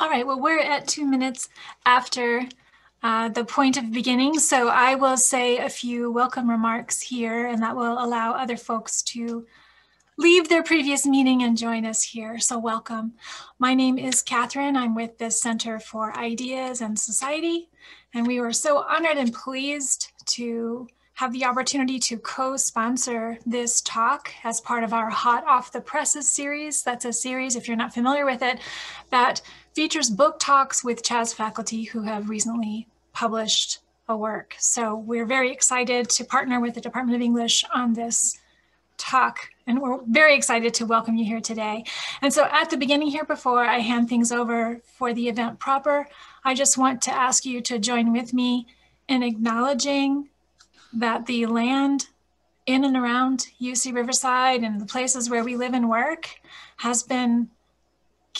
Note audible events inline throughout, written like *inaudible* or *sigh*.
All right, well, we're at two minutes after uh, the point of beginning, so I will say a few welcome remarks here, and that will allow other folks to leave their previous meeting and join us here. So welcome. My name is Catherine. I'm with the Center for Ideas and Society, and we were so honored and pleased to have the opportunity to co-sponsor this talk as part of our Hot Off the Presses series. That's a series, if you're not familiar with it, that features book talks with CHASS faculty who have recently published a work. So we're very excited to partner with the Department of English on this talk and we're very excited to welcome you here today. And so at the beginning here, before I hand things over for the event proper, I just want to ask you to join with me in acknowledging that the land in and around UC Riverside and the places where we live and work has been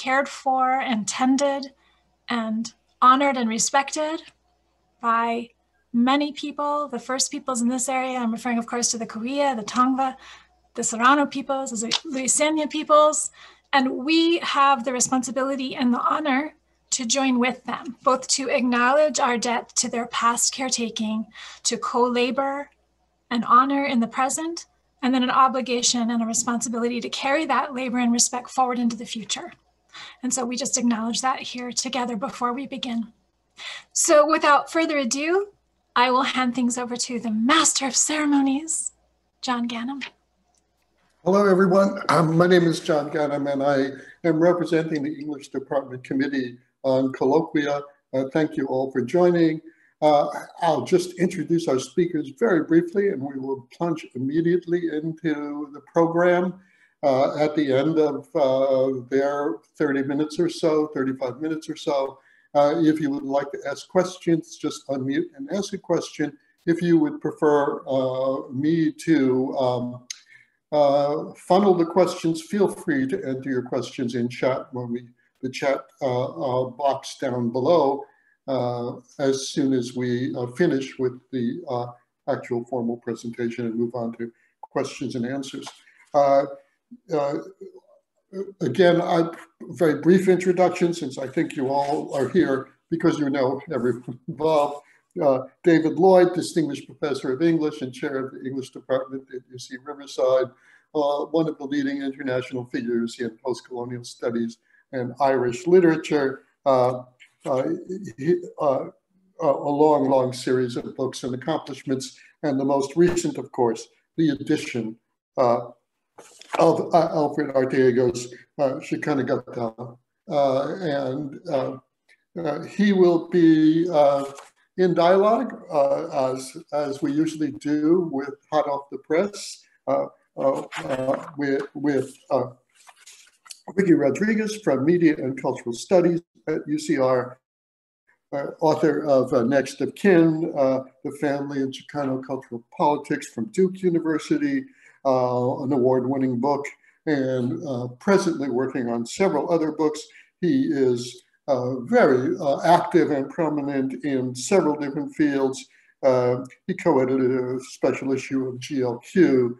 cared for and tended and honored and respected by many people. The first peoples in this area, I'm referring, of course, to the Cahuilla, the Tongva, the Serrano peoples, the Luiseño peoples, and we have the responsibility and the honor to join with them, both to acknowledge our debt to their past caretaking, to co labor and honor in the present, and then an obligation and a responsibility to carry that labor and respect forward into the future. And so we just acknowledge that here together before we begin. So without further ado, I will hand things over to the Master of Ceremonies, John Ganim. Hello, everyone. Um, my name is John Ganim, and I am representing the English Department Committee on Colloquia. Uh, thank you all for joining. Uh, I'll just introduce our speakers very briefly, and we will plunge immediately into the program. Uh, at the end of uh, their 30 minutes or so, 35 minutes or so. Uh, if you would like to ask questions, just unmute and ask a question. If you would prefer uh, me to um, uh, funnel the questions, feel free to enter your questions in chat when we, the chat uh, box down below as soon as we finish with the actual formal presentation and move on to questions and answers. Uh, uh, again, a very brief introduction since I think you all are here because you know everyone involved. Uh, David Lloyd, Distinguished Professor of English and Chair of the English Department at UC Riverside, uh, one of the leading international figures in post-colonial studies and Irish literature. Uh, uh he, uh, a long, long series of books and accomplishments, and the most recent, of course, the edition of uh, Alfred Arteaga's uh, Xicancuicatl uh, and uh, uh, he will be uh, in dialogue as, as we usually do with Hot Off the Press with, with Ricky Rodriguez from Media and Cultural Studies at UCR, uh, author of uh, Next of Kin, uh, The Family and Chicano Cultural Politics from Duke University, uh, an award-winning book, and uh, presently working on several other books. He is uh, very active and prominent in several different fields. he co-edited a special issue of GLQ.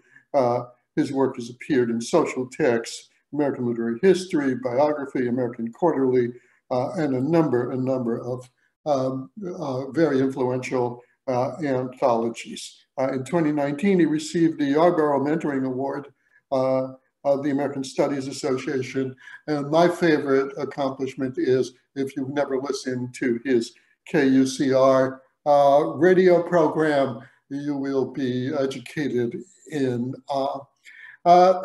his work has appeared in social texts, American Literary History, Biography, American Quarterly, uh, and a number, a number of um, uh, very influential uh, anthologies. Uh, in 2019, he received the Yarborough Mentoring Award uh, of the American Studies Association. And my favorite accomplishment is if you've never listened to his KUCR uh, radio program, you will be educated in uh, uh,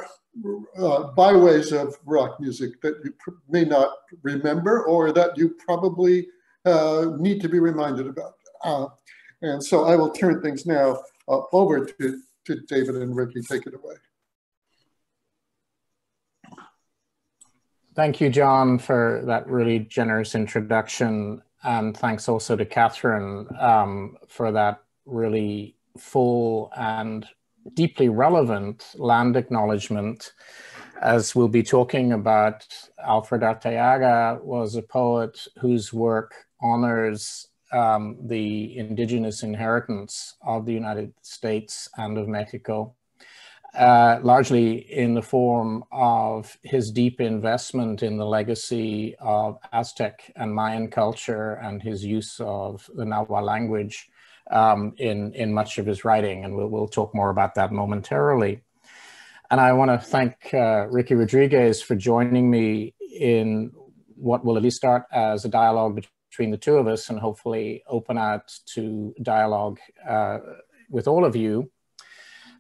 byways of rock music that you may not remember or that you probably need to be reminded about. and so I will turn things now uh, over to, to David and Ricky. Take it away. Thank you, John, for that really generous introduction. And thanks also to Catherine um, for that really full and deeply relevant land acknowledgement. As we'll be talking about, Alfred Arteaga was a poet whose work honors um, the indigenous inheritance of the United States and of Mexico. uh, largely in the form of his deep investment in the legacy of Aztec and Mayan culture and his use of the Nahua language um, in, in much of his writing. And we'll, we'll talk more about that momentarily. And I want to thank uh, Ricky Rodriguez for joining me in what will at least start as a dialogue between the two of us and hopefully open out to dialogue uh, with all of you.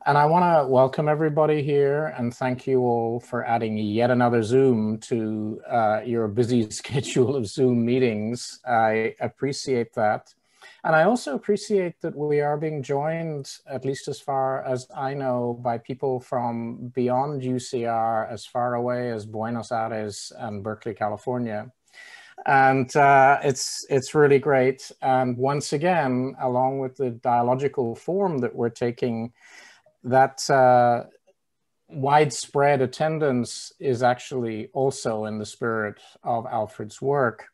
And I want to welcome everybody here and thank you all for adding yet another Zoom to uh, your busy *laughs* schedule of Zoom meetings. I appreciate that. And I also appreciate that we are being joined, at least as far as I know, by people from beyond UCR, as far away as Buenos Aires and Berkeley, California. And uh, it's, it's really great. And once again, along with the dialogical form that we're taking, that uh, widespread attendance is actually also in the spirit of Alfred's work.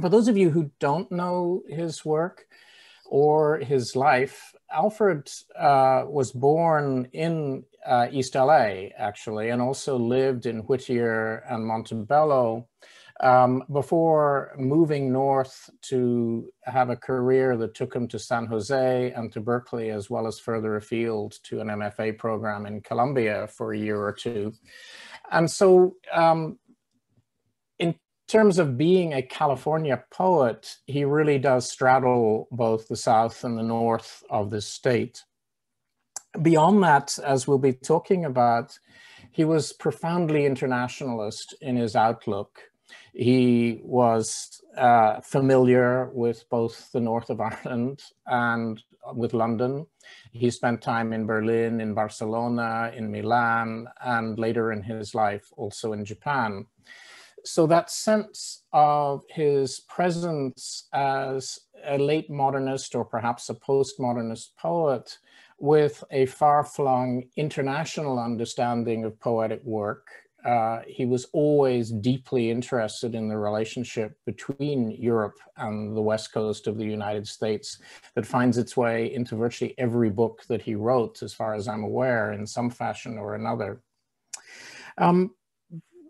For those of you who don't know his work or his life, Alfred uh, was born in uh, East LA, actually, and also lived in Whittier and Montebello um, before moving north to have a career that took him to San Jose and to Berkeley, as well as further afield to an MFA program in Columbia for a year or two. And so um, in terms of being a California poet, he really does straddle both the South and the North of the state. Beyond that, as we'll be talking about, he was profoundly internationalist in his outlook. He was uh, familiar with both the north of Ireland and with London. He spent time in Berlin, in Barcelona, in Milan, and later in his life also in Japan. So that sense of his presence as a late modernist or perhaps a postmodernist poet with a far-flung international understanding of poetic work uh, he was always deeply interested in the relationship between Europe and the west coast of the United States that finds its way into virtually every book that he wrote, as far as I'm aware, in some fashion or another. Um,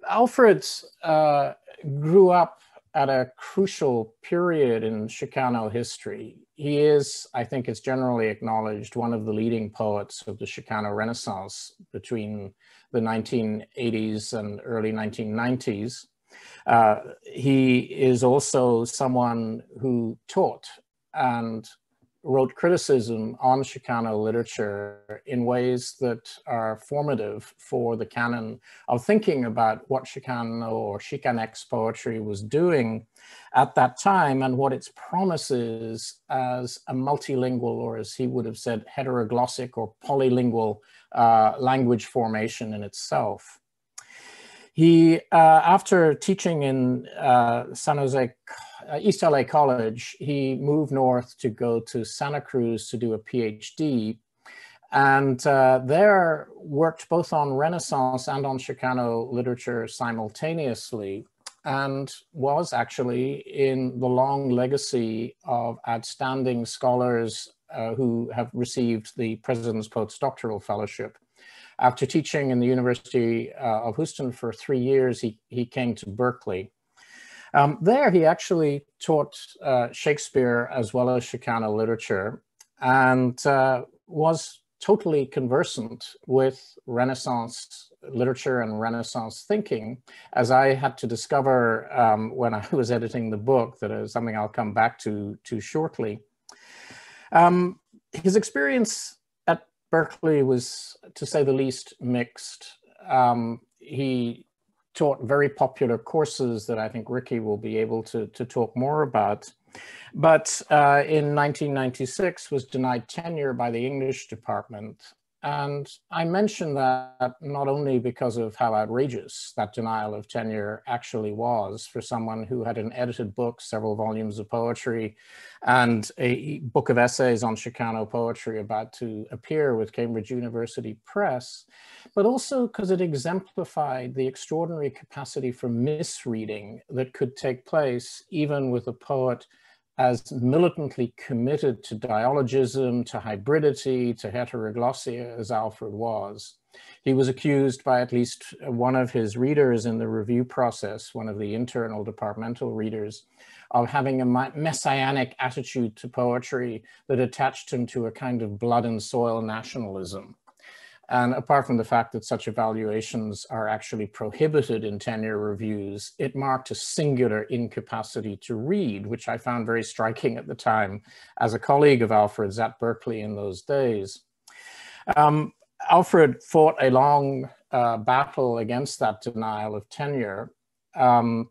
Alfred uh, grew up at a crucial period in Chicano history. He is, I think it's generally acknowledged, one of the leading poets of the Chicano Renaissance between the 1980s and early 1990s. Uh, he is also someone who taught and wrote criticism on Chicano literature in ways that are formative for the canon of thinking about what Chicano or Chicanx poetry was doing at that time and what its promises as a multilingual, or as he would have said, heteroglossic or polylingual uh, language formation in itself. He, uh, after teaching in uh, San Jose, uh, East LA College, he moved north to go to Santa Cruz to do a PhD and uh, there worked both on Renaissance and on Chicano literature simultaneously and was actually in the long legacy of outstanding scholars uh, who have received the President's Postdoctoral Fellowship. After teaching in the University uh, of Houston for three years, he, he came to Berkeley. Um, there, he actually taught uh, Shakespeare as well as Chicano literature and uh, was totally conversant with Renaissance literature and Renaissance thinking, as I had to discover um, when I was editing the book, that is something I'll come back to, to shortly. Um, his experience at Berkeley was, to say the least, mixed. Um, he taught very popular courses that I think Ricky will be able to, to talk more about. But uh, in 1996 was denied tenure by the English department and I mention that not only because of how outrageous that denial of tenure actually was for someone who had an edited book, several volumes of poetry, and a book of essays on Chicano poetry about to appear with Cambridge University Press, but also because it exemplified the extraordinary capacity for misreading that could take place even with a poet as militantly committed to dialogism, to hybridity, to heteroglossia as Alfred was. He was accused by at least one of his readers in the review process, one of the internal departmental readers, of having a messianic attitude to poetry that attached him to a kind of blood and soil nationalism. And apart from the fact that such evaluations are actually prohibited in tenure reviews, it marked a singular incapacity to read, which I found very striking at the time as a colleague of Alfred's at Berkeley in those days. Um, Alfred fought a long uh, battle against that denial of tenure. Um,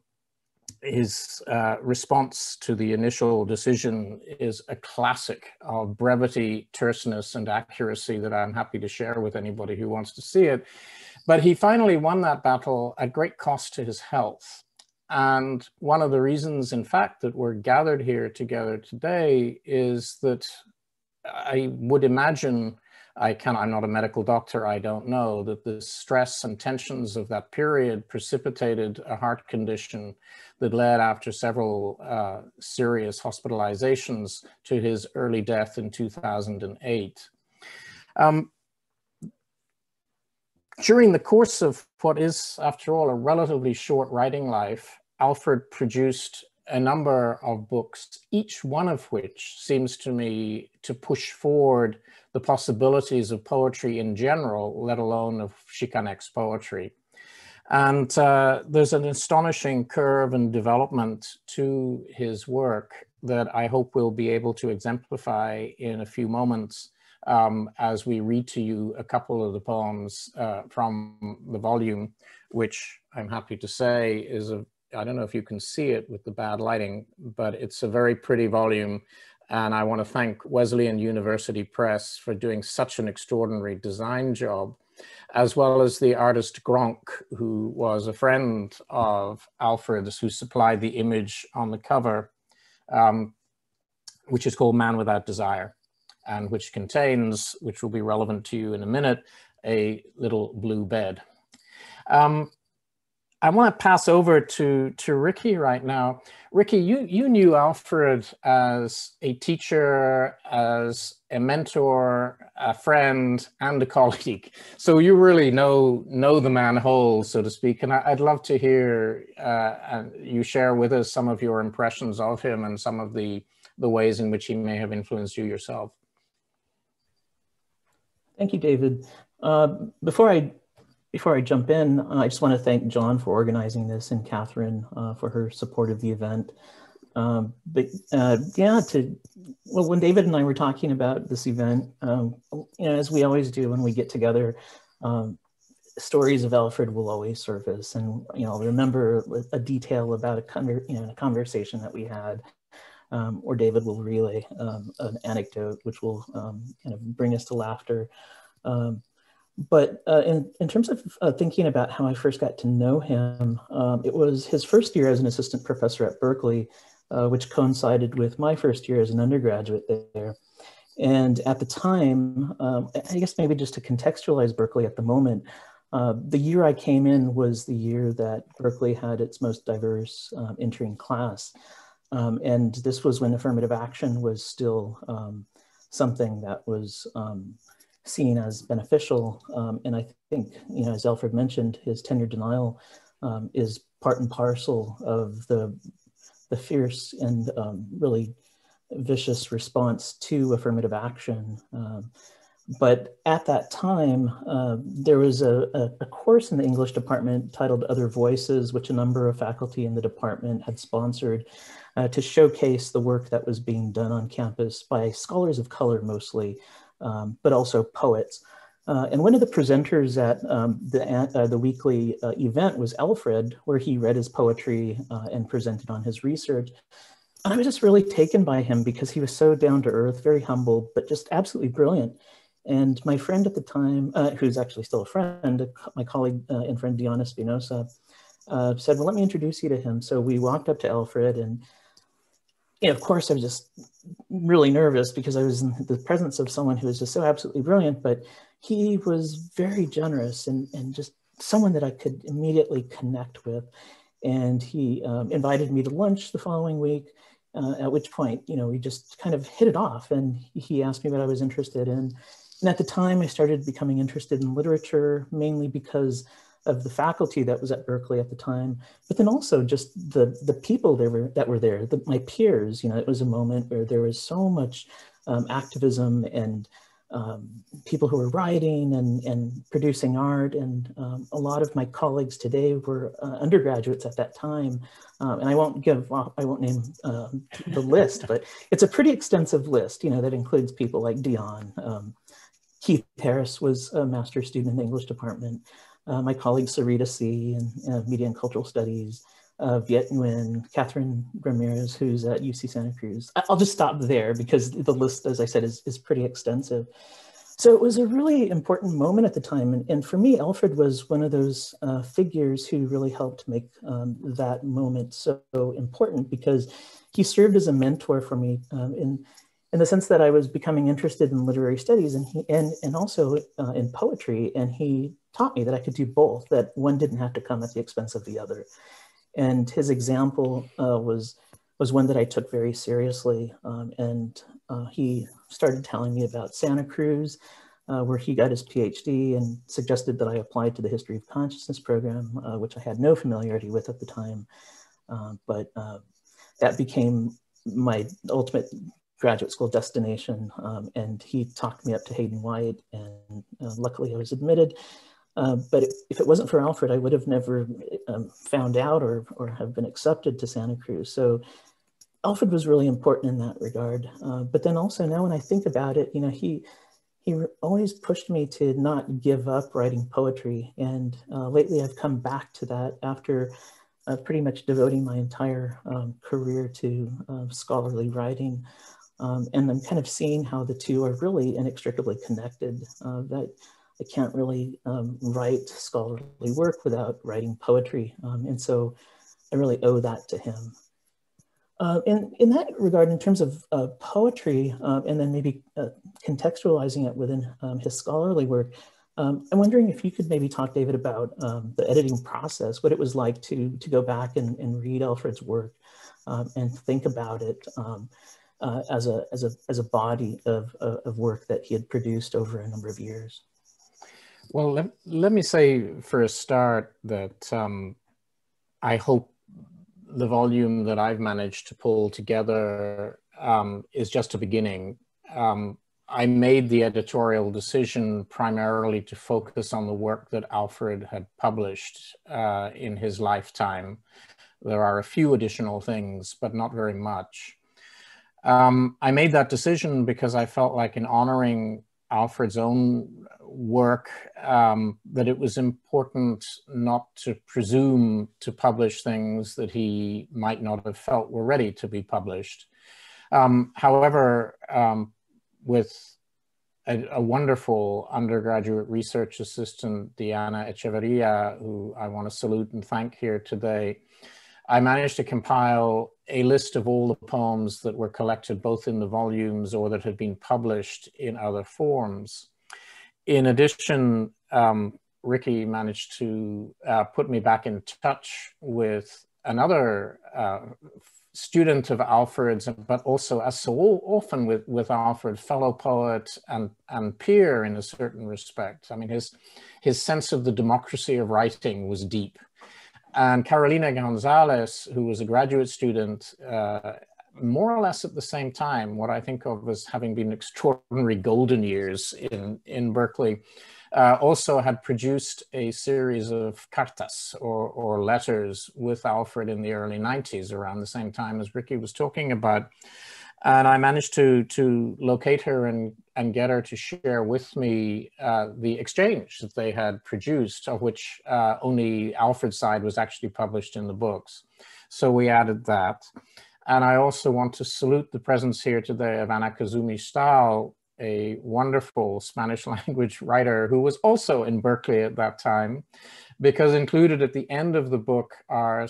his uh, response to the initial decision is a classic of brevity, terseness, and accuracy that I'm happy to share with anybody who wants to see it. But he finally won that battle at great cost to his health. And one of the reasons, in fact, that we're gathered here together today is that I would imagine I can I'm not a medical doctor, I don't know, that the stress and tensions of that period precipitated a heart condition that led after several uh, serious hospitalizations to his early death in 2008. Um, during the course of what is, after all, a relatively short writing life, Alfred produced a number of books, each one of which seems to me to push forward the possibilities of poetry in general, let alone of Chicanx poetry. And uh, there's an astonishing curve and development to his work that I hope we'll be able to exemplify in a few moments um, as we read to you a couple of the poems uh, from the volume, which I'm happy to say is a I don't know if you can see it with the bad lighting, but it's a very pretty volume. And I want to thank Wesleyan University Press for doing such an extraordinary design job, as well as the artist Gronk, who was a friend of Alfred's, who supplied the image on the cover, um, which is called Man Without Desire, and which contains, which will be relevant to you in a minute, a little blue bed. Um, I want to pass over to, to Ricky right now. Ricky, you, you knew Alfred as a teacher, as a mentor, a friend, and a *laughs* colleague. So you really know, know the man whole, so to speak. And I, would love to hear uh, you share with us some of your impressions of him and some of the, the ways in which he may have influenced you yourself. Thank you, David. Uh, before I before I jump in, I just want to thank John for organizing this and Catherine uh, for her support of the event. Um, but uh, yeah, to well, when David and I were talking about this event, um, you know, as we always do when we get together, um, stories of Alfred will always surface, and you know, remember a detail about a, conver- you know, a conversation that we had. Um, or David will relay um, an anecdote which will kind of bring us to laughter. Um, but uh, in, in terms of uh, thinking about how I first got to know him, um, it was his first year as an assistant professor at Berkeley, uh, which coincided with my first year as an undergraduate there. And at the time, um, I guess maybe just to contextualize Berkeley at the moment, uh, the year I came in was the year that Berkeley had its most diverse um, entering class. Um, and this was when affirmative action was still um, something that was um, seen as beneficial. Um, and I think, you know, as Alfred mentioned, his tenure denial um, is part and parcel of the, the fierce and um, really vicious response to affirmative action. Um, but at that time, uh, there was a, a, course in the English department titled Other Voices, which a number of faculty in the department had sponsored uh, to showcase the work that was being done on campus by scholars of color mostly, um, but also poets. Uh, and one of the presenters at um, the, uh, the weekly uh, event was Alfred, where he read his poetry uh, and presented on his research. And I was just really taken by him because he was so down to earth, very humble, but just absolutely brilliant. And my friend at the time, uh, who's actually still a friend, my colleague uh, and friend Diana Spinosa, said, well, let me introduce you to him. So we walked up to Alfred and know, of course, I was just really nervous because I was in the presence of someone who was just so absolutely brilliant, but he was very generous and, and just someone that I could immediately connect with. And he um, invited me to lunch the following week. uh, at which point, you know, we just kind of hit it off and he asked me what I was interested in. And at the time I started becoming interested in literature, mainly because of the faculty that was at Berkeley at the time, but then also just the, the people that were, that were there, the, my peers, you know, it was a moment where there was so much um, activism and um, people who were writing and, and producing art. And um, a lot of my colleagues today were uh, undergraduates at that time. Um, and I won't give, I won't name um, the list, but it's a pretty extensive list, you know, that includes people like Dion. Um, Keith Harris was a master's student in the English department. Uh, my colleague Sarita See in uh, Media and Cultural Studies uh, Viet Nguyen, Catherine Ramirez, who's at UC Santa Cruz. I'll just stop there because the list, as I said, is, is pretty extensive. So it was a really important moment at the time. And, and for me, Alfred was one of those uh, figures who really helped make um, that moment so important because he served as a mentor for me um, in, in the sense that I was becoming interested in literary studies and, he, and, and also uh, in poetry. And he taught me that I could do both, that one didn't have to come at the expense of the other. And his example uh, was, was one that I took very seriously. Um, and uh, he started telling me about Santa Cruz, uh, where he got his PhD and suggested that I apply to the History of Consciousness program, uh, which I had no familiarity with at the time. Um, but uh, that became my ultimate graduate school destination. Um, and he talked me up to Hayden White and uh, luckily I was admitted. Uh, but if it wasn't for Alfred, I would have never um, found out or, or have been accepted to Santa Cruz. So Alfred was really important in that regard. Uh, but then also now when I think about it, you know, he, he always pushed me to not give up writing poetry. And uh, lately I've come back to that after uh, pretty much devoting my entire um, career to uh, scholarly writing. Um, and I'm kind of seeing how the two are really inextricably connected. Uh, that I can't really um, write scholarly work without writing poetry. Um, and so I really owe that to him. Uh, in, in that regard, in terms of uh, poetry, um, and then maybe uh, contextualizing it within um, his scholarly work, um, I'm wondering if you could maybe talk, David, about um, the editing process, what it was like to, to go back and, and read Alfred's work and think about it uh, as, a, as, a, as a body of, of work that he had produced over a number of years. Well, let, let me say for a start that um, I hope the volume that I've managed to pull together um, is just a beginning. Um, I made the editorial decision primarily to focus on the work that Alfred had published uh, in his lifetime. There are a few additional things, but not very much. Um, I made that decision because I felt like in honoring Alfred's own work um, that it was important not to presume to publish things that he might not have felt were ready to be published. Um, however, um, with a, a, wonderful undergraduate research assistant, Diana Echeverria, who I want to salute and thank here today, I managed to compile a list of all the poems that were collected both in the volumes or that had been published in other forms in addition, um, Ricky managed to uh, put me back in touch with another uh, student of Alfred's, but also, as so often with, with Alfred, fellow poet and, and peer in a certain respect. I mean, his, his sense of the democracy of writing was deep. And Carolina Gonzalez, who was a graduate student uh, more or less at the same time, what I think of as having been extraordinary golden years in, in Berkeley, uh, also had produced a series of cartas or, or letters with Alfred in the early 90s, around the same time as Ricky was talking about. And I managed to, to locate her and, and get her to share with me uh, the exchange that they had produced, of which uh, only Alfred's side was actually published in the books. So we added that. And I also want to salute the presence here today of Ana Kazumi Stahl, a wonderful Spanish *laughs* language writer who was also in Berkeley at that time, because included at the end of the book are,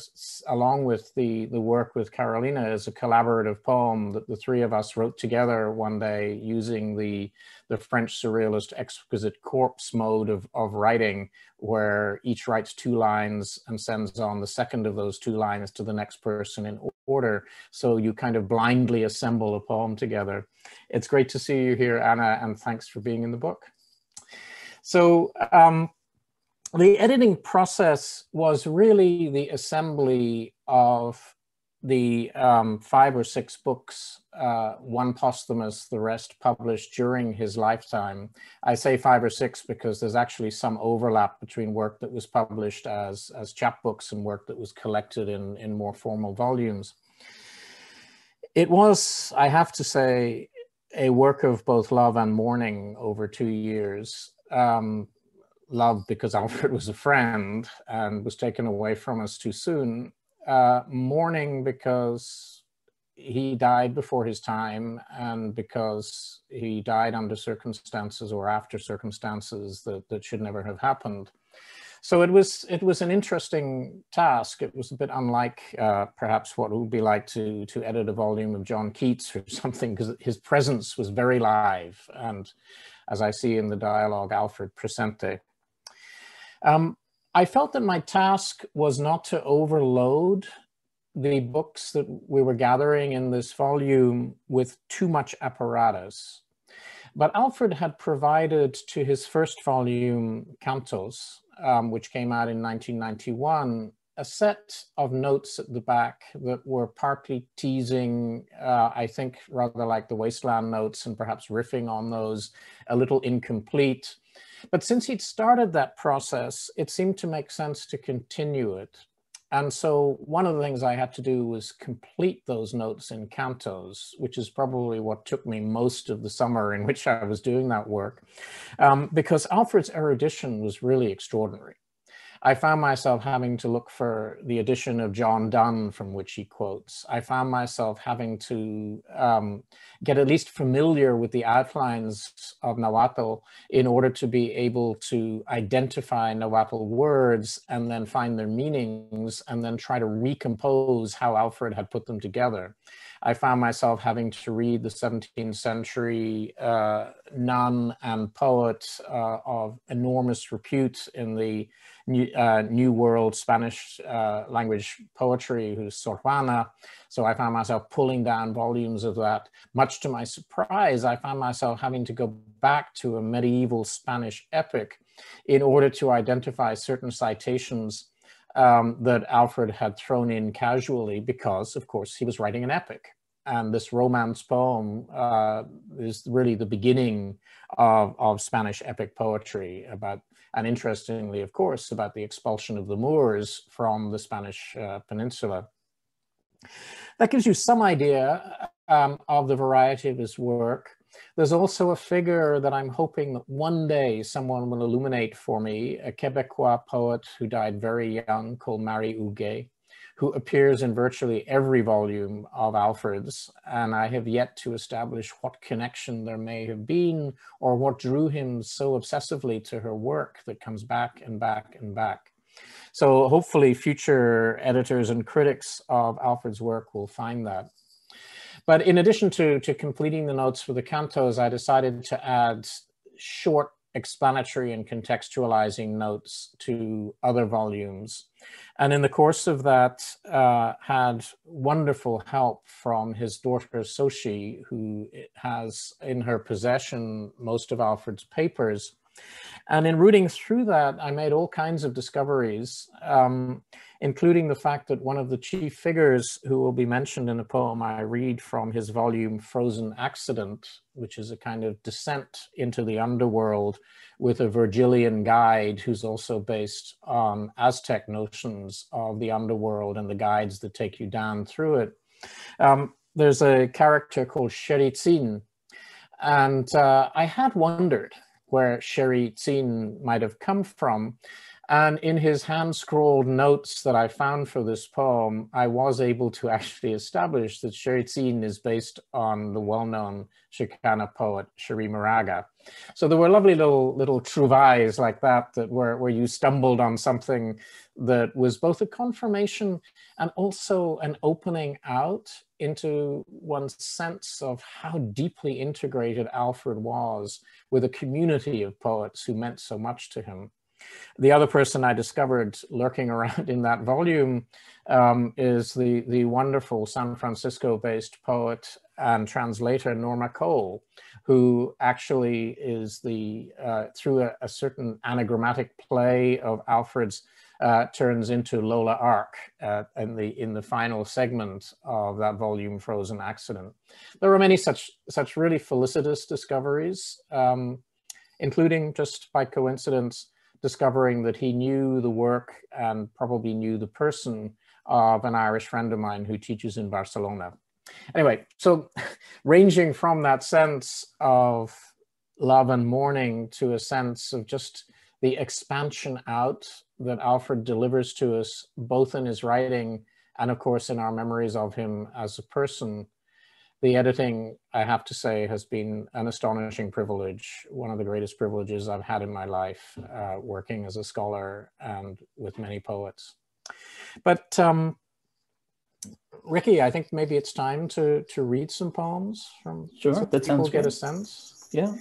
along with the, the work with Carolina, is a collaborative poem that the three of us wrote together one day using the, the French surrealist exquisite corpse mode of, of writing, where each writes two lines and sends on the second of those two lines to the next person in order. So you kind of blindly assemble a poem together. It's great to see you here, Ana, and thanks for being in the book. So um, the editing process was really the assembly of the um, five or six books, uh, one posthumous, the rest published during his lifetime. I say five or six because there's actually some overlap between work that was published as, as chapbooks and work that was collected in, in more formal volumes. It was, I have to say, a work of both love and mourning over two years. Um, love because *laughs* Alfred was a friend and was taken away from us too soon. Uh, mourning because he died before his time and because he died under circumstances or after circumstances that, that should never have happened. So it was it was an interesting task. It was a bit unlike uh, perhaps what it would be like to to edit a volume of John Keats or *laughs* something, because his presence was very live. And as I see in the dialogue, Alfred Presente. Um, I felt that my task was not to overload the books that we were gathering in this volume with too much apparatus. But Alfred had provided to his first volume, Cantos, um, which came out in 1991, a set of notes at the back that were partly teasing, uh, I think rather like the Wasteland notes and perhaps riffing on those, a little incomplete. But since he'd started that process, it seemed to make sense to continue it. And so one of the things I had to do was complete those notes in cantos, which is probably what took me most of the summer in which I was doing that work, um, because Alfred's erudition was really extraordinary. I found myself having to look for the edition of John Donne from which he quotes. I found myself having to um, get at least familiar with the outlines of Nahuatl in order to be able to identify Nahuatl words and then find their meanings and then try to recompose how Alfred had put them together. I found myself having to read the 17th century uh, nun and poet uh, of enormous repute in the New, uh, New World Spanish uh, language poetry, who's Sor Juana. So I found myself pulling down volumes of that. Much to my surprise, I found myself having to go back to a medieval Spanish epic in order to identify certain citations um, that Alfred had thrown in casually because, of course, he was writing an epic. And this romance poem uh, is really the beginning of, of Spanish epic poetry about, and interestingly, of course, about the expulsion of the Moors from the Spanish uh, peninsula. That gives you some idea um, of the variety of his work. There's also a figure that I'm hoping that one day someone will illuminate for me, a Quebecois poet who died very young called Marie Uguay, who appears in virtually every volume of Alfred's, and I have yet to establish what connection there may have been or what drew him so obsessively to her work that comes back and back and back. So hopefully future editors and critics of Alfred's work will find that. But in addition to, to completing the notes for the cantos, I decided to add short explanatory and contextualizing notes to other volumes. And in the course of that, uh, had wonderful help from his daughter Soshi, who has in her possession most of Alfred's papers. And in rooting through that, I made all kinds of discoveries, um, including the fact that one of the chief figures who will be mentioned in a poem I read from his volume Frozen Accident, which is a kind of descent into the underworld with a Virgilian guide who's also based on Aztec notions of the underworld and the guides that take you down through it. Um, there's a character called Sheritzin, and uh, I had wondered where Sheritzin might have come from. And in his hand scrawled notes that I found for this poem, I was able to actually establish that Sherizin is based on the well-known Chicana poet Cherríe Moraga. So there were lovely little little trouvailles like that, that were, where you stumbled on something that was both a confirmation and also an opening out into one's sense of how deeply integrated Alfred was with a community of poets who meant so much to him. The other person I discovered lurking *laughs* around in that volume um, is the, the wonderful San Francisco-based poet and translator Norma Cole, who actually is the, uh, through a, a, certain anagrammatic play of Alfred's, uh, turns into Lola Ark uh, in, the, in the final segment of that volume, Frozen Accident. There are many such, such really felicitous discoveries, um, including just by coincidence, discovering that he knew the work and probably knew the person of an Irish friend of mine who teaches in Barcelona. Anyway, so *laughs* ranging from that sense of love and mourning to a sense of just the expansion out that Alfred delivers to us, both in his writing and of course in our memories of him as a person, the editing, I have to say, has been an astonishing privilege, one of the greatest privileges I've had in my life, uh, working as a scholar and with many poets. But um, Ricky, I think maybe it's time to, to read some poems from sure, so that sounds get a sense. Yeah.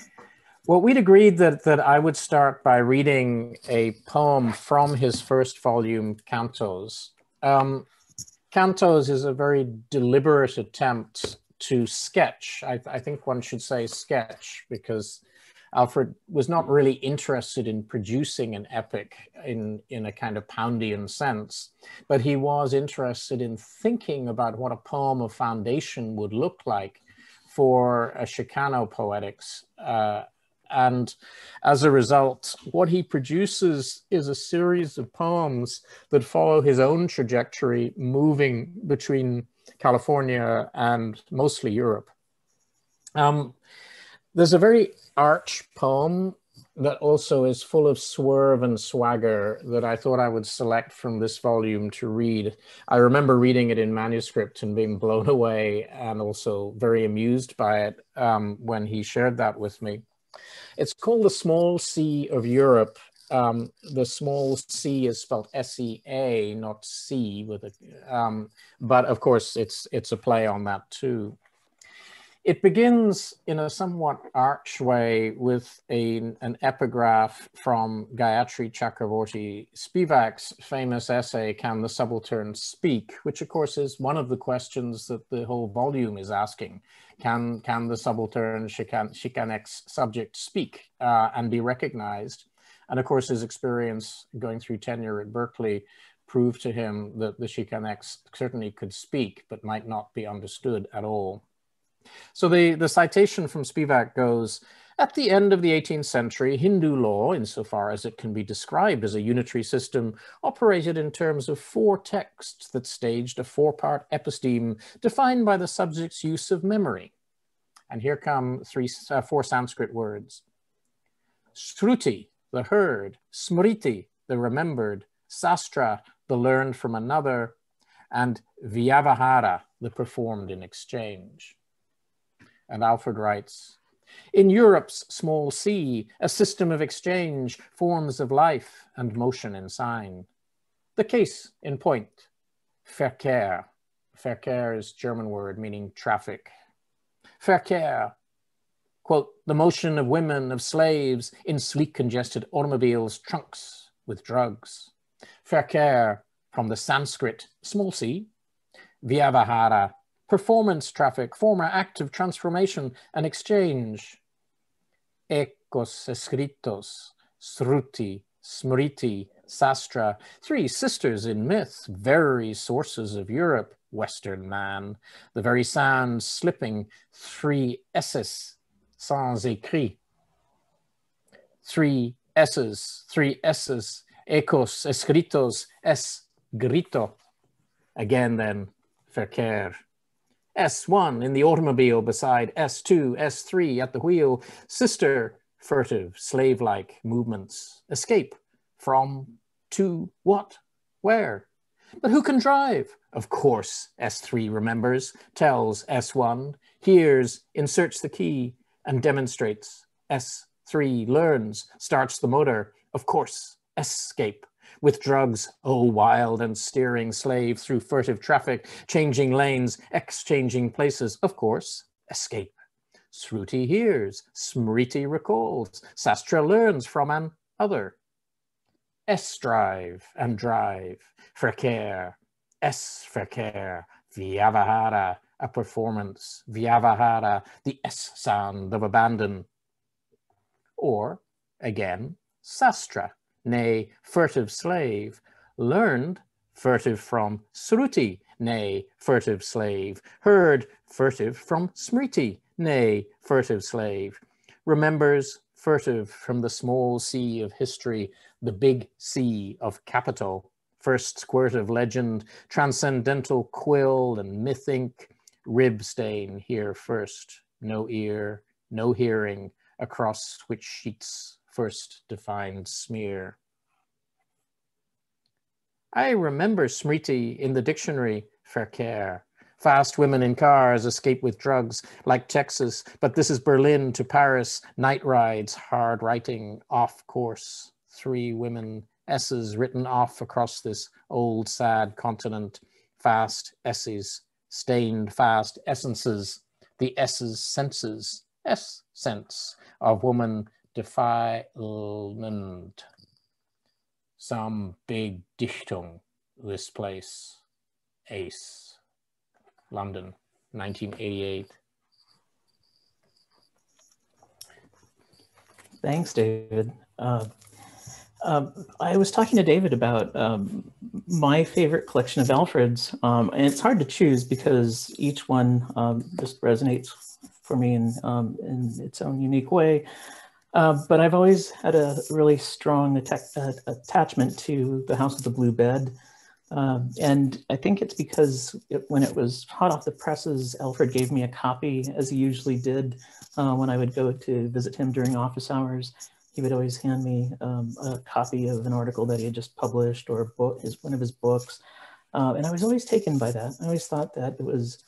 Well, we'd agreed that, that I would start by reading a poem from his first volume, Cantos. Um, Cantos is a very deliberate attempt to sketch. I, I, think one should say sketch because Alfred was not really interested in producing an epic in, in a kind of Poundian sense, but he was interested in thinking about what a poem of foundation would look like for a Chicano poetics. Uh, and as a result, what he produces is a series of poems that follow his own trajectory, moving between California and mostly Europe. Um, there's a very arch poem that also is full of swerve and swagger that I thought I would select from this volume to read. I remember reading it in manuscript and being blown away and also very amused by it um, when he shared that with me. It's called The Small Sea of Europe um, the small c is spelled S-E-A, not C with a, um, but of course it's, it's a play on that too. It begins in a somewhat arch way with a, an epigraph from Gayatri Chakravorty Spivak's famous essay, Can the Subaltern Speak? Which of course is one of the questions that the whole volume is asking. Can, can the subaltern Chican, Chicanx subject speak uh, and be recognized? And of course, his experience going through tenure at Berkeley proved to him that the Chicanx certainly could speak, but might not be understood at all. So the, the citation from Spivak goes, at the end of the 18th century, Hindu law, insofar as it can be described as a unitary system, operated in terms of four texts that staged a four-part episteme defined by the subject's use of memory. And here come three, uh, four Sanskrit words. Shruti, the heard, smriti, the remembered, sastra, the learned from another, and vyavahara, the performed in exchange. And Alfred writes, in Europe's small sea, a system of exchange, forms of life and motion in sign. The case in point, Verkehr. Verkehr is German word meaning traffic. Verkehr, quote, the motion of women, of slaves in sleek congested automobiles, trunks with drugs. Verkehr from the Sanskrit small c, Vyavahara, performance traffic, former act of transformation and exchange. Ecos escritos, sruti, smriti, sastra, three sisters in myth, very sources of Europe, Western man, the very sound slipping, three S's sans écrit. Three S's, three S's, ecos, escritos, es, grito. Again then, Verkehr. S1 in the automobile beside S2, S3 at the wheel, sister, furtive, slave-like movements, escape from to what? Where? But who can drive? Of course, S3 remembers, tells S1, hears, inserts the key, and demonstrates. S3 learns, starts the motor. Of course, escape. With drugs, oh, wild and steering slave through furtive traffic, changing lanes, exchanging places. Of course, escape. Sruti hears, Smriti recalls, Sastra learns from an other. S-drive and drive, verkehr, S-verkehr, vyavahara, a performance, vyavahara, the S sound of abandon. Or, again, sastra, nay, furtive slave, learned, furtive from sruti, nay, furtive slave, heard, furtive from smriti, nay, furtive slave, remembers, furtive from the small sea of history, the big sea of capital, first squirt of legend, transcendental quill and myth ink, rib stain here first, no ear, no hearing, across which sheets first defined smear. I remember Smriti in the dictionary, verkehr, Fast women in cars escape with drugs, like Texas, but this is Berlin to Paris, night rides, hard writing, off course. Three women, S's written off across this old, sad continent. Fast S's, stained fast essences, the S's senses, S sense of woman defilement. Some big Dichtung, this place, ace. London, 1988. Thanks, David. Uh, uh, I was talking to David about um, my favorite collection of Alfred's, um, and it's hard to choose because each one um, just resonates for me in, um, in its own unique way. Uh, but I've always had a really strong attachment to The House with the Blue Bed. Um, and I think it's because it, when it was hot off the presses, Alfred gave me a copy, as he usually did uh, when I would go to visit him during office hours. He would always hand me um, a copy of an article that he had just published or book, his, one of his books. Uh, and I was always taken by that. I always thought that it was,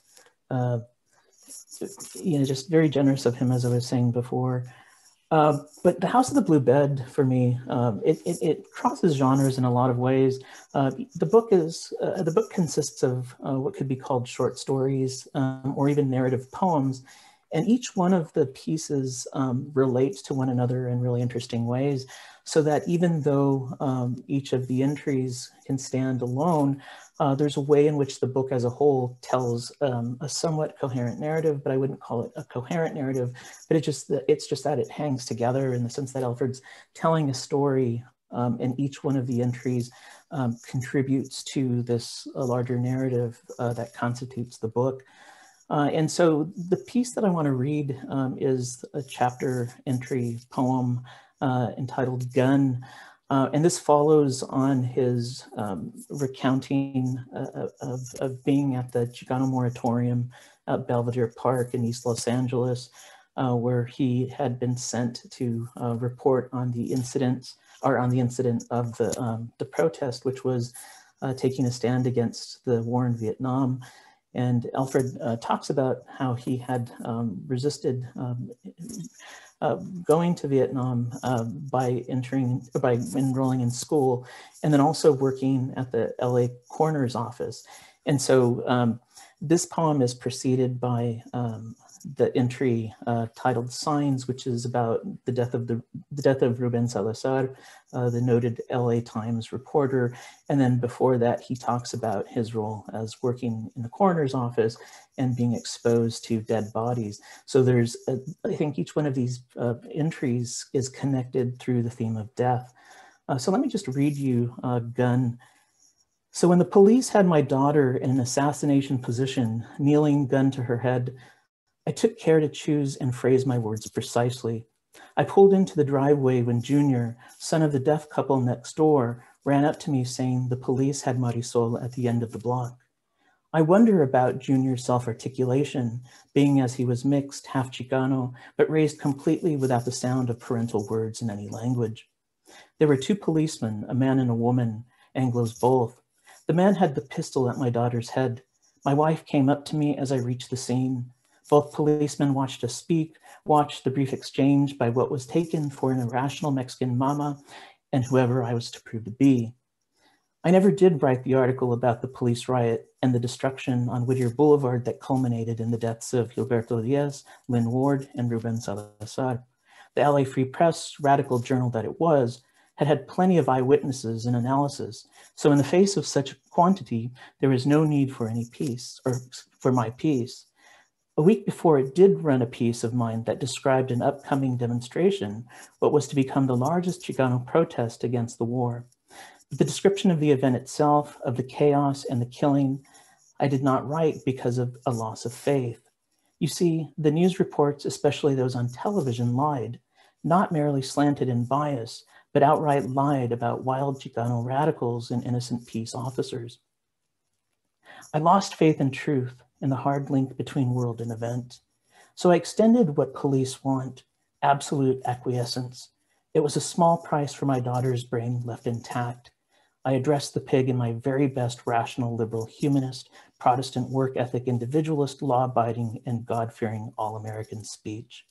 uh, you know, just very generous of him, as I was saying before. Uh, but the House of the Blue Bed for me, um, it, it, it, crosses genres in a lot of ways. Uh, the book is uh, the book consists of uh, what could be called short stories um, or even narrative poems, and each one of the pieces um, relates to one another in really interesting ways. So that even though um, each of the entries can stand alone, uh, there's a way in which the book as a whole tells um, a somewhat coherent narrative, but I wouldn't call it a coherent narrative, but it just, it's just that it hangs together in the sense that Alfred's telling a story um, and each one of the entries um, contributes to this larger narrative uh, that constitutes the book. Uh, and so the piece that I want to read um, is a chapter entry poem uh, entitled Gun, uh, and this follows on his um, recounting uh, of, of, being at the Chicano Moratorium at Belvedere Park in East Los Angeles, uh, where he had been sent to uh, report on the incidents or on the incident of the, um, the protest, which was taking a stand against the war in Vietnam. And Alfred uh, talks about how he had um, resisted um, uh, going to Vietnam uh, by entering, by enrolling in school, and then also working at the LA coroner's office. And so um, this poem is preceded by um, the entry uh, titled Signs, which is about the death of the, the death of Ruben Salazar, uh, the noted LA Times reporter. And then before that, he talks about his role as working in the coroner's office and being exposed to dead bodies. So there's, a, I think each one of these uh, entries is connected through the theme of death. Uh, so let me just read you uh, Gun so when the police had my daughter in an assassination position, kneeling gun to her head, I took care to choose and phrase my words precisely. I pulled into the driveway when Junior, son of the deaf couple next door, ran up to me saying the police had Marisol at the end of the block. I wonder about Junior's self-articulation, being as he was mixed, half Chicano, but raised completely without the sound of parental words in any language. There were two policemen, a man and a woman, Anglos both. The man had the pistol at my daughter's head. My wife came up to me as I reached the scene. Both policemen watched us speak, watched the brief exchange by what was taken for an irrational Mexican mama and whoever I was to prove to be. I never did write the article about the police riot and the destruction on Whittier Boulevard that culminated in the deaths of Gilberto Diaz, Lynn Ward, and Ruben Salazar. The LA Free Press, radical journal that it was, had had plenty of eyewitnesses and analysis. So in the face of such a quantity, there was no need for any piece or for my piece. A week before, it did run a piece of mine that described an upcoming demonstration, what was to become the largest Chicano protest against the war. But the description of the event itself, of the chaos and the killing, I did not write because of a loss of faith. You see, the news reports, especially those on television, lied, not merely slanted in bias, but outright lied about wild Chicano radicals and innocent peace officers. I lost faith in truth and the hard link between world and event. So I extended what police want, absolute acquiescence. It was a small price for my daughter's brain left intact. I addressed the pig in my very best rational, liberal, humanist, Protestant work ethic, individualist, law abiding, and God fearing all American speech.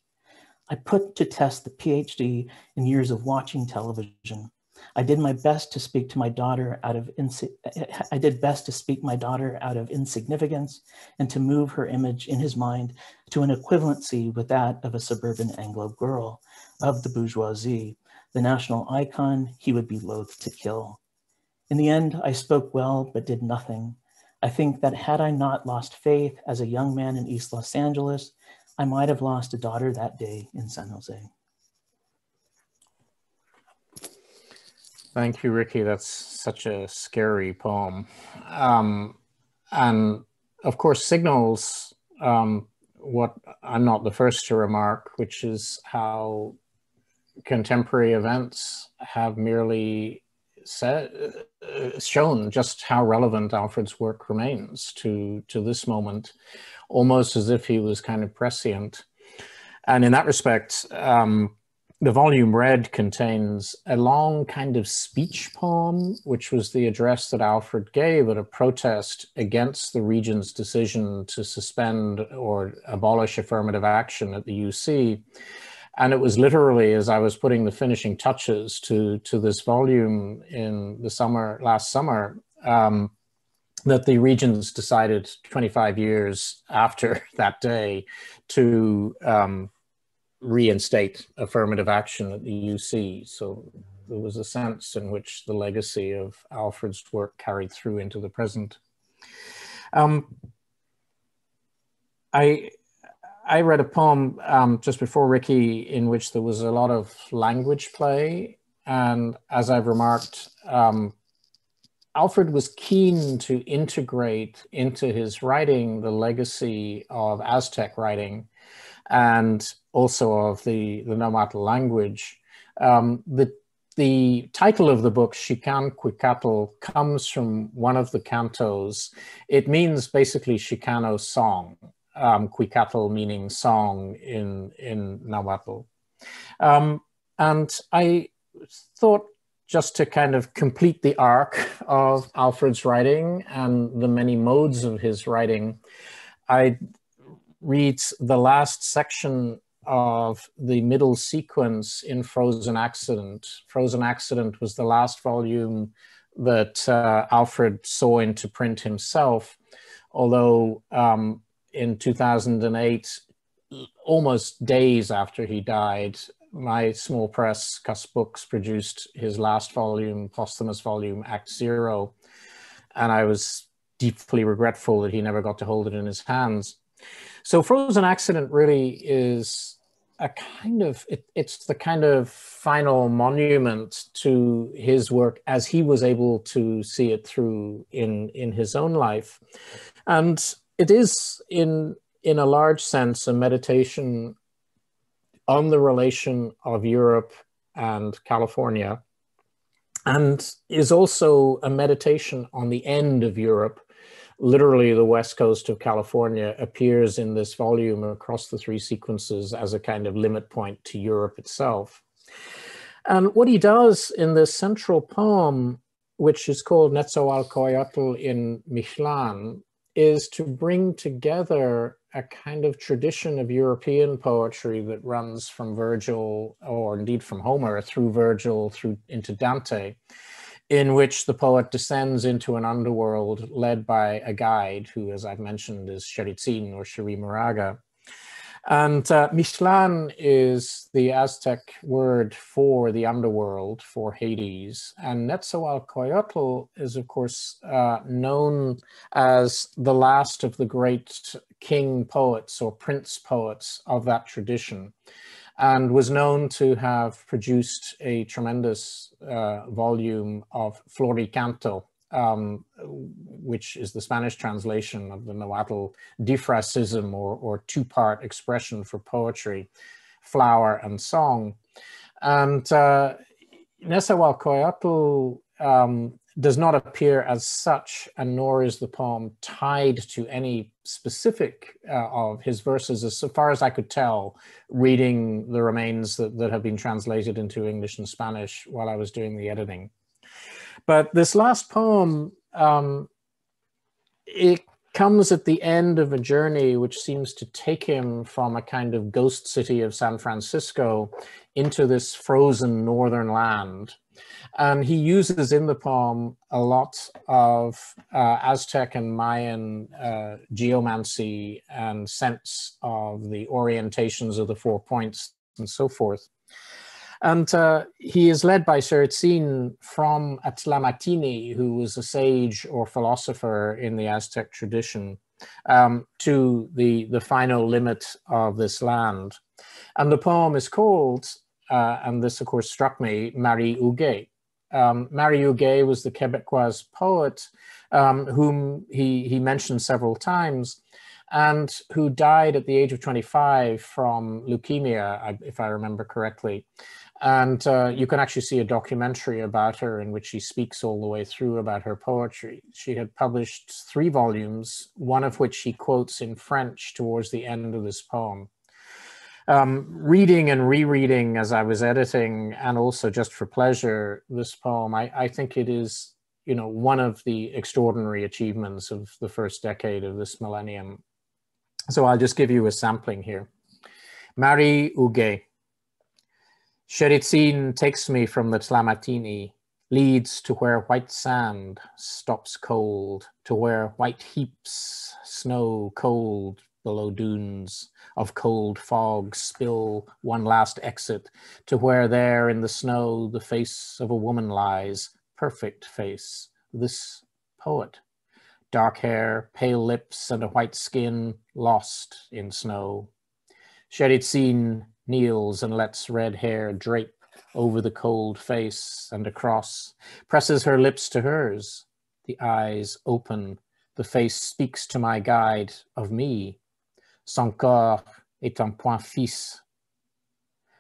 I put to test the PhD in years of watching television. I did my best to speak to my daughter out of I did best to speak my daughter out of insignificance and to move her image in his mind to an equivalency with that of a suburban Anglo girl of the bourgeoisie, the national icon he would be loath to kill. In the end, I spoke well but did nothing. I think that had I not lost faith as a young man in East Los Angeles, I might have lost a daughter that day in San Jose. Thank you, Ricky. That's such a scary poem. Um, and of course, signals um, what I'm not the first to remark, which is how contemporary events have merely said, uh, shown just how relevant Alfred's work remains to, to this moment almost as if he was kind of prescient. And in that respect, um, the volume Red contains a long kind of speech poem, which was the address that Alfred gave at a protest against the Regent's decision to suspend or abolish affirmative action at the UC. And it was literally as I was putting the finishing touches to, to this volume in the summer, last summer, um, that the Regents decided 25 years after *laughs* that day to um, reinstate affirmative action at the UC. So there was a sense in which the legacy of Alfred's work carried through into the present. Um, I I read a poem um, just before Ricky in which there was a lot of language play, and as I've remarked, um, Alfred was keen to integrate into his writing the legacy of Aztec writing and also of the, the Nahuatl language. Um, the, the title of the book, Xicancuicatl, comes from one of the cantos. It means basically Chicano song, um, Cuicatl meaning song in, in Nahuatl. Um, and I thought just to kind of complete the arc of Alfred's writing and the many modes of his writing, I read the last section of the middle sequence in Frozen Accident. Frozen Accident was the last volume that uh, Alfred saw into print himself, although um, in 2008, almost days after he died, my small press, Cusp Books, produced his last volume, posthumous volume, Act Zero. And I was deeply regretful that he never got to hold it in his hands. So Frozen Accident really is a kind of, it, it's the kind of final monument to his work as he was able to see it through in, in his own life. And it is in, in a large sense a meditation on the relation of Europe and California, and is also a meditation on the end of Europe. Literally, the west coast of California appears in this volume across the three sequences as a kind of limit point to Europe itself. And what he does in this central poem, which is called Nezahualcoyotl in Mictlan, is to bring together a kind of tradition of European poetry that runs from Virgil, or indeed from Homer, through Virgil, through into Dante, in which the poet descends into an underworld led by a guide who, as I've mentioned, is Xeritzin or Cherríe Moraga. And uh, is the Aztec word for the underworld, for Hades. And Nezahualcoyotl is, of course, uh, known as the last of the great king poets or prince poets of that tradition and was known to have produced a tremendous uh, volume of floricanto, um, which is the Spanish translation of the Nahuatl diphrasism or, or two-part expression for poetry, flower and song. And uh, um, does not appear as such, and nor is the poem tied to any specific uh, of his verses, as so far as I could tell, reading the remains that, that have been translated into English and Spanish while I was doing the editing. But this last poem, um, it comes at the end of a journey which seems to take him from a kind of ghost city of San Francisco into this frozen northern land. And he uses in the poem a lot of uh, Aztec and Mayan uh, geomancy and sense of the orientations of the four points and so forth. And uh, he is led by Xeritzin from Atlamatini, who was a sage or philosopher in the Aztec tradition, um, to the, the final limit of this land. And the poem is called, uh, and this of course struck me, Marie Uguay. Um, Marie Uguay was the Quebecois poet um, whom he, he mentioned several times and who died at the age of 25 from leukemia, if I remember correctly. And uh, you can actually see a documentary about her in which she speaks all the way through about her poetry. She had published three volumes, one of which she quotes in French towards the end of this poem. Um, reading and rereading as I was editing, and also just for pleasure, this poem, I, I think it is, you know, one of the extraordinary achievements of the first decade of this millennium. So I'll just give you a sampling here. Marie Uguay. Xeritzin takes me from the Tlamatini, leads to where white sand stops cold, to where white heaps, snow cold below dunes of cold fog spill one last exit, to where there in the snow the face of a woman lies, perfect face, this poet. Dark hair, pale lips, and a white skin lost in snow. Xeritzin kneels and lets red hair drape over the cold face and across, presses her lips to hers, the eyes open, the face speaks to my guide of me. Son corps est un point fixe.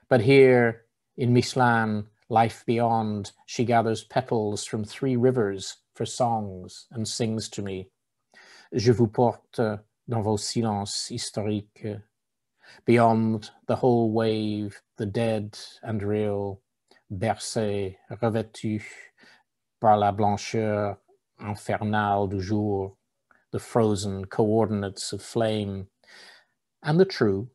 But here in Mictlan, life beyond, she gathers petals from three rivers for songs and sings to me. Je vous porte dans vos silences historiques Beyond the whole wave, the dead and real, bercé, revêtu par la blancheur infernale du jour, the frozen coordinates of flame, and the true.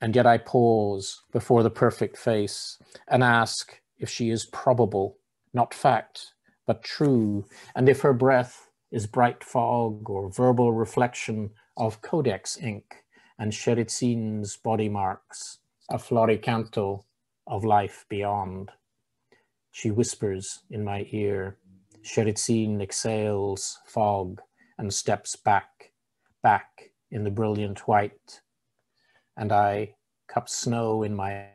And yet I pause before the perfect face and ask if she is probable, not fact, but true, and if her breath is bright fog or verbal reflection of codex ink and Xeritzin's body marks, a floricanto of life beyond. She whispers in my ear. Xeritzin exhales fog and steps back, back in the brilliant white. And I cup snow in my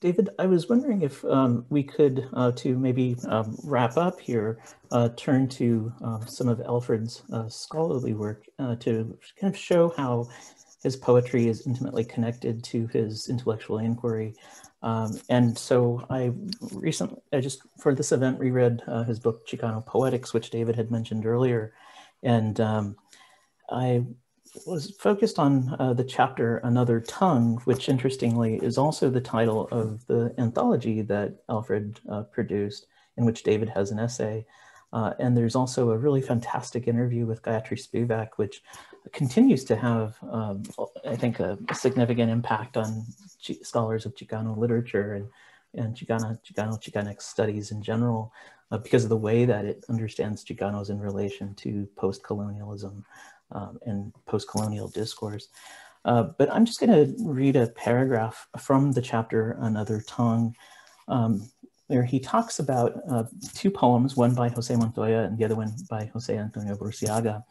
David, I was wondering if um, we could, uh, to maybe um, wrap up here, uh, turn to uh, some of Alfred's uh, scholarly work uh, to kind of show how his poetry is intimately connected to his intellectual inquiry. Um, and so I recently, I just for this event, reread uh, his book Chicano Poetics, which David had mentioned earlier. And um, I was focused on uh, the chapter Another Tongue, which interestingly is also the title of the anthology that Alfred uh, produced, in which David has an essay. Uh, and there's also a really fantastic interview with Gayatri Spivak, which continues to have, um, I think, a, significant impact on scholars of Chicano literature and, and Chicana, Chicano, Chicanx studies in general, uh, because of the way that it understands Chicanos in relation to post-colonialism um, and post-colonial discourse. Uh, but I'm just going to read a paragraph from the chapter Another Tongue, um, where he talks about uh, two poems, one by Jose Montoya and the other one by Jose Antonio Burciaga.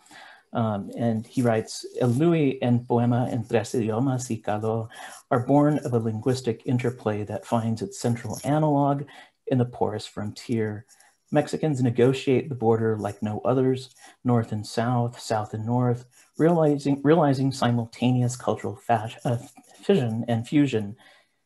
Um, and he writes, El Louie and Poema en tres idiomas y caló are born of a linguistic interplay that finds its central analog in the porous frontier Mexicans negotiate the border like no others, north and south, south and north, realizing, realizing simultaneous cultural uh, fission and fusion.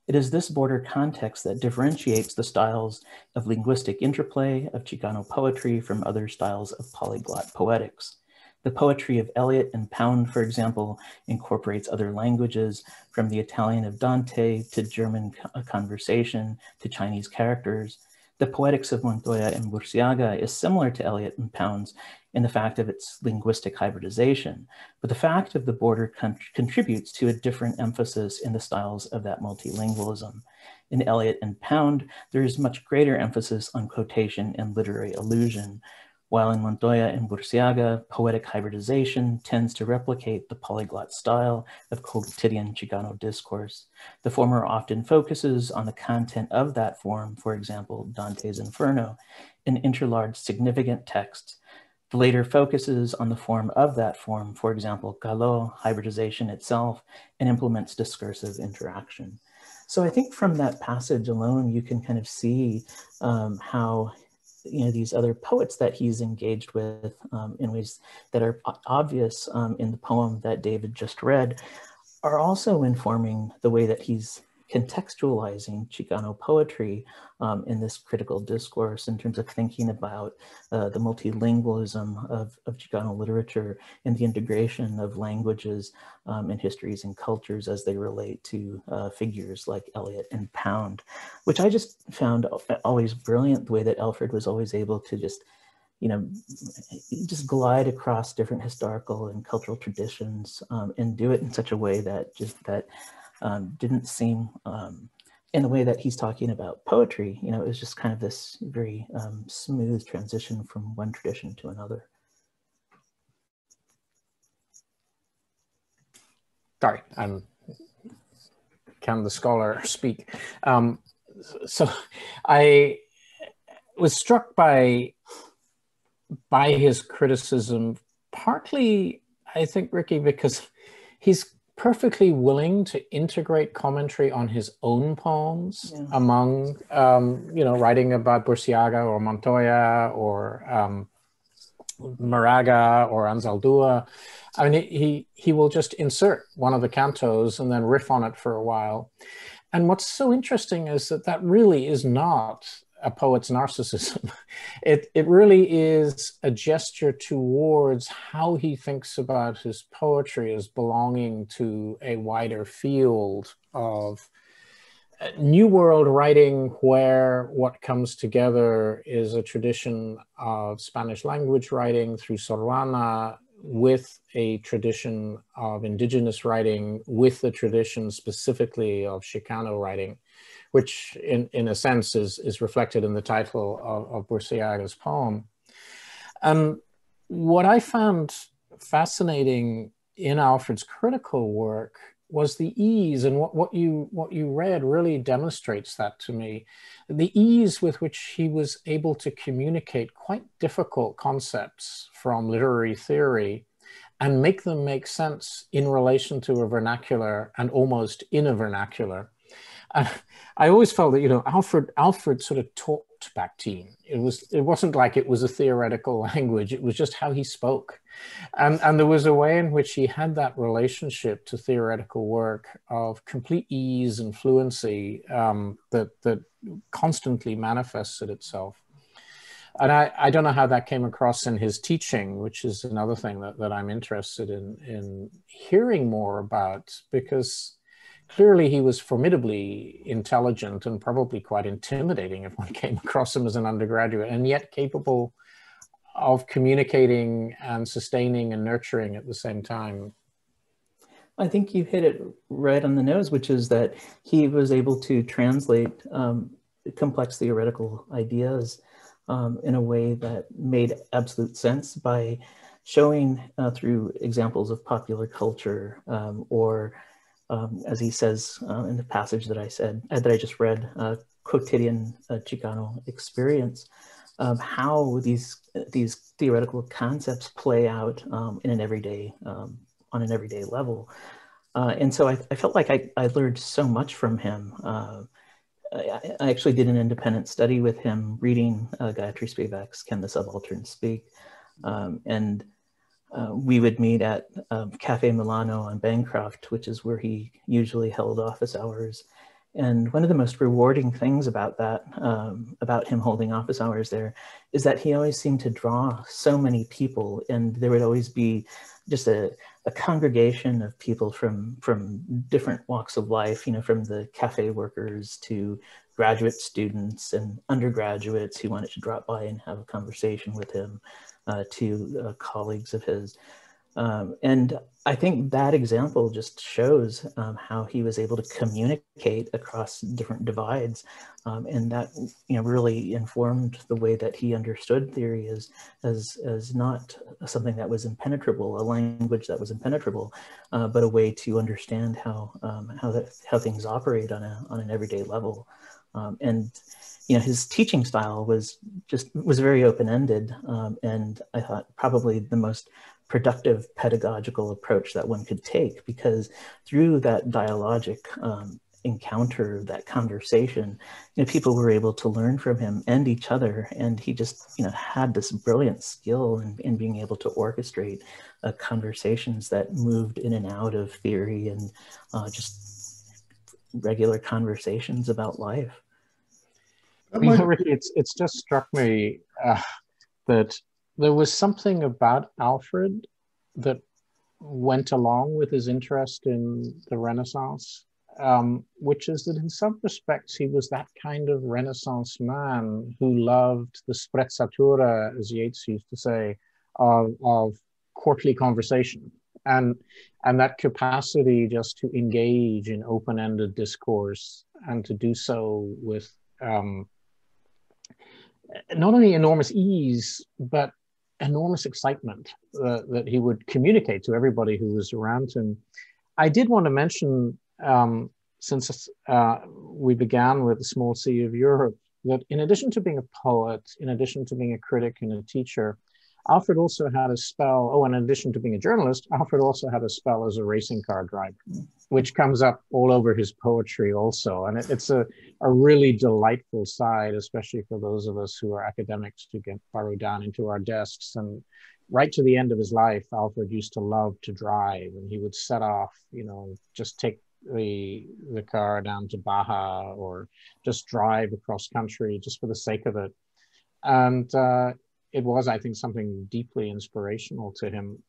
It is this border context that differentiates the styles of linguistic interplay of Chicano poetry from other styles of polyglot poetics. The poetry of Eliot and Pound, for example, incorporates other languages from the Italian of Dante to German uh, conversation to Chinese characters, the poetics of Montoya and Burciaga is similar to Eliot and Pound's in the fact of its linguistic hybridization, but the fact of the border contributes to a different emphasis in the styles of that multilingualism. In Eliot and Pound, there is much greater emphasis on quotation and literary allusion, while in Montoya and Burciaga, poetic hybridization tends to replicate the polyglot style of quotidian Chicano discourse. The former often focuses on the content of that form, for example, Dante's Inferno, and interlarge significant text. The later focuses on the form of that form, for example, caló, hybridization itself, and implements discursive interaction. So I think from that passage alone, you can kind of see um, how you know these other poets that he's engaged with um, in ways that are obvious um, in the poem that David just read are also informing the way that he's contextualizing Chicano poetry um, in this critical discourse in terms of thinking about uh, the multilingualism of, of Chicano literature and the integration of languages um, and histories and cultures as they relate to uh, figures like Eliot and Pound, which I just found always brilliant, the way that Alfred was always able to just you know, just glide across different historical and cultural traditions um, and do it in such a way that just that um, didn't seem um, in the way that he's talking about poetry, you know, it was just kind of this very um, smooth transition from one tradition to another. Sorry, I'm can the scholar speak? Um, so *laughs* I was struck by by his criticism, partly, I think, Ricky, because he's perfectly willing to integrate commentary on his own poems yeah. among, um, you know, writing about Burciaga or Montoya or um, Moraga or Anzaldúa. I mean, he, he will just insert one of the cantos and then riff on it for a while. And what's so interesting is that that really is not a poet's narcissism. *laughs* It, it really is a gesture towards how he thinks about his poetry as belonging to a wider field of uh, New World writing, where what comes together is a tradition of Spanish language writing through Sor with a tradition of indigenous writing, with the tradition specifically of Chicano writing which in, in a sense is, is reflected in the title of, of Burciaga's poem. And what I found fascinating in Alfred's critical work was the ease and what, what you what you read really demonstrates that to me the ease with which he was able to communicate quite difficult concepts from literary theory and make them make sense in relation to a vernacular and almost in a vernacular I always felt that you know Alfred Alfred sort of talked Bakhtin. It was it wasn't like it was a theoretical *laughs* language. It was just how he spoke, and and there was a way in which he had that relationship to theoretical work of complete ease and fluency um, that that constantly manifested itself. and I, I don't know how that came across in his teaching, which is another thing that, that I'm interested in in hearing more about because clearly he was formidably intelligent and probably quite intimidating if one *laughs* came across him as an undergraduate, and yet capable of communicating and sustaining and nurturing at the same time. I think you hit it right on the nose, which is that he was able to translate um, complex theoretical ideas um, in a way that made absolute sense by showing uh, through examples of popular culture um, or um, as he says uh, in the passage that I said, uh, that I just read, uh, quotidian uh, Chicano experience, um, how these, these theoretical concepts play out um, in an everyday, um, on an everyday level. Uh, and so I, I, felt like I, I learned so much from him. Uh, I, I, actually did an independent study with him reading Gayatri Spivak's Can the Subaltern Speak? Um, and uh, we would meet at um, Cafe Milano on Bancroft, which is where he usually held office hours. And one of the most rewarding things about that, um, about him holding office hours there, is that he always seemed to draw so many people, and there would always be just a, a congregation of people from from different walks of life. You know, from the cafe workers to graduate students and undergraduates who wanted to drop by and have a conversation with him to uh, colleagues of his. Um, and I think that example just shows um, how he was able to communicate across different divides. Um, and that you know, really informed the way that he understood theory as, as, as not something that was impenetrable, a language that was impenetrable, uh, but a way to understand how, um, how, that, how things operate on, a, on an everyday level. Um, and you know, his teaching style was just was very open-ended, um, and I thought probably the most productive pedagogical approach that one could take because through that dialogic um, encounter, that conversation, you know, people were able to learn from him and each other, and he just you know had this brilliant skill in, in being able to orchestrate uh, conversations that moved in and out of theory and uh, just regular conversations about life. You know, Ricky, it's it's just struck me uh, that there was something about Alfred that went along with his interest in the Renaissance, um, which is that in some respects he was that kind of Renaissance man who loved the sprezzatura, as Yeats used to say, of, of courtly conversation and and that capacity just to engage in open-ended discourse and to do so with um, not only enormous ease, but enormous excitement uh, that he would communicate to everybody who was around him. I did want to mention, um, since uh, we began with the small C of Europe, that in addition to being a poet, in addition to being a critic and a teacher, Alfred also had a spell. Oh, in addition to being a journalist, Alfred also had a spell as a racing car driver, which comes up all over his poetry also. And it, it's a, a really delightful side, especially for those of us who are academics to get burrow down into our desks. And right to the end of his life, Alfred used to love to drive, and he would set off, you know, just take the the car down to Baja or just drive across country just for the sake of it. And uh, it was, I think, something deeply inspirational to him.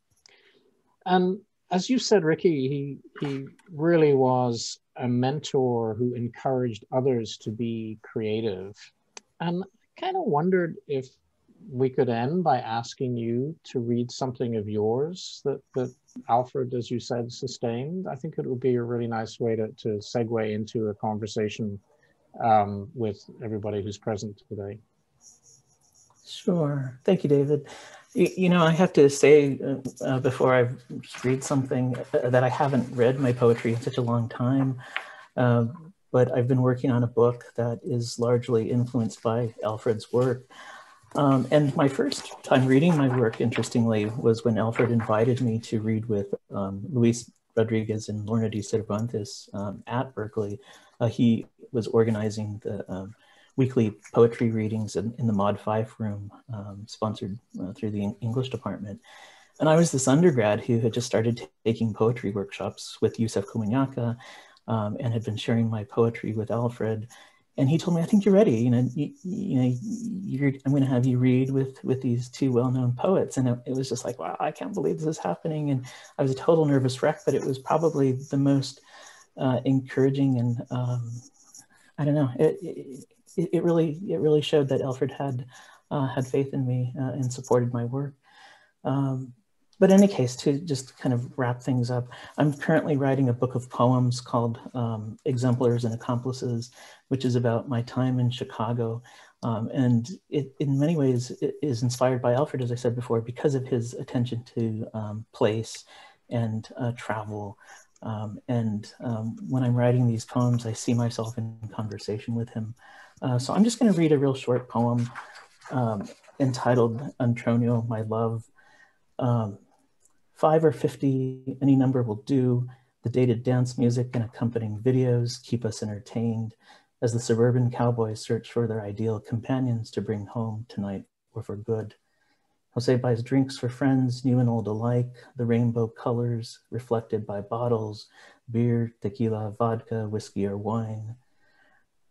And as you said, Ricky, he he really was a mentor who encouraged others to be creative. And I kind of wondered if we could end by asking you to read something of yours that, that Alfred, as you said, sustained. I think it would be a really nice way to, to segue into a conversation um, with everybody who's present today. Sure. Thank you, David. You, know, I have to say uh, uh, before I read something uh, that I haven't read my poetry in such a long time, uh, but I've been working on a book that is largely influenced by Alfred's work. Um, and my first time reading my work, interestingly, was when Alfred invited me to read with um, Luis Rodriguez and Lorna Dee Cervantes um, at Berkeley. Uh, he was organizing the um, weekly poetry readings in, in the Maude Fife room, um, sponsored uh, through the English department. And I was this undergrad who had just started taking poetry workshops with Yusef Komunyakaa um, and had been sharing my poetry with Alfred. and he told me, I think you're ready. You know, you, you know, I'm going to have you read with with these two well-known poets, and it, it, was just like, wow, I can't believe this is happening. And I was a total nervous wreck, but it was probably the most uh, encouraging and um, I don't know. It, it really it really showed that Alfred had uh, had faith in me uh, and supported my work. Um, but in any case, to just kind of wrap things up, I'm currently writing a book of poems called um, Exemplars and Accomplices, which is about my time in Chicago. Um, and it, in many ways, it is inspired by Alfred, as I said before, because of his attention to um, place and uh, travel. Um, and um, when I'm writing these poems, I see myself in conversation with him. Uh, so I'm just going to read a real short poem um, entitled Antronio, My Love. Um, five or 50, any number will do. The dated dance music and accompanying videos keep us entertained as the suburban cowboys search for their ideal companions to bring home tonight or for good. Jose buys drinks for friends, new and old alike, the rainbow colors reflected by bottles, beer, tequila, vodka, whiskey, or wine.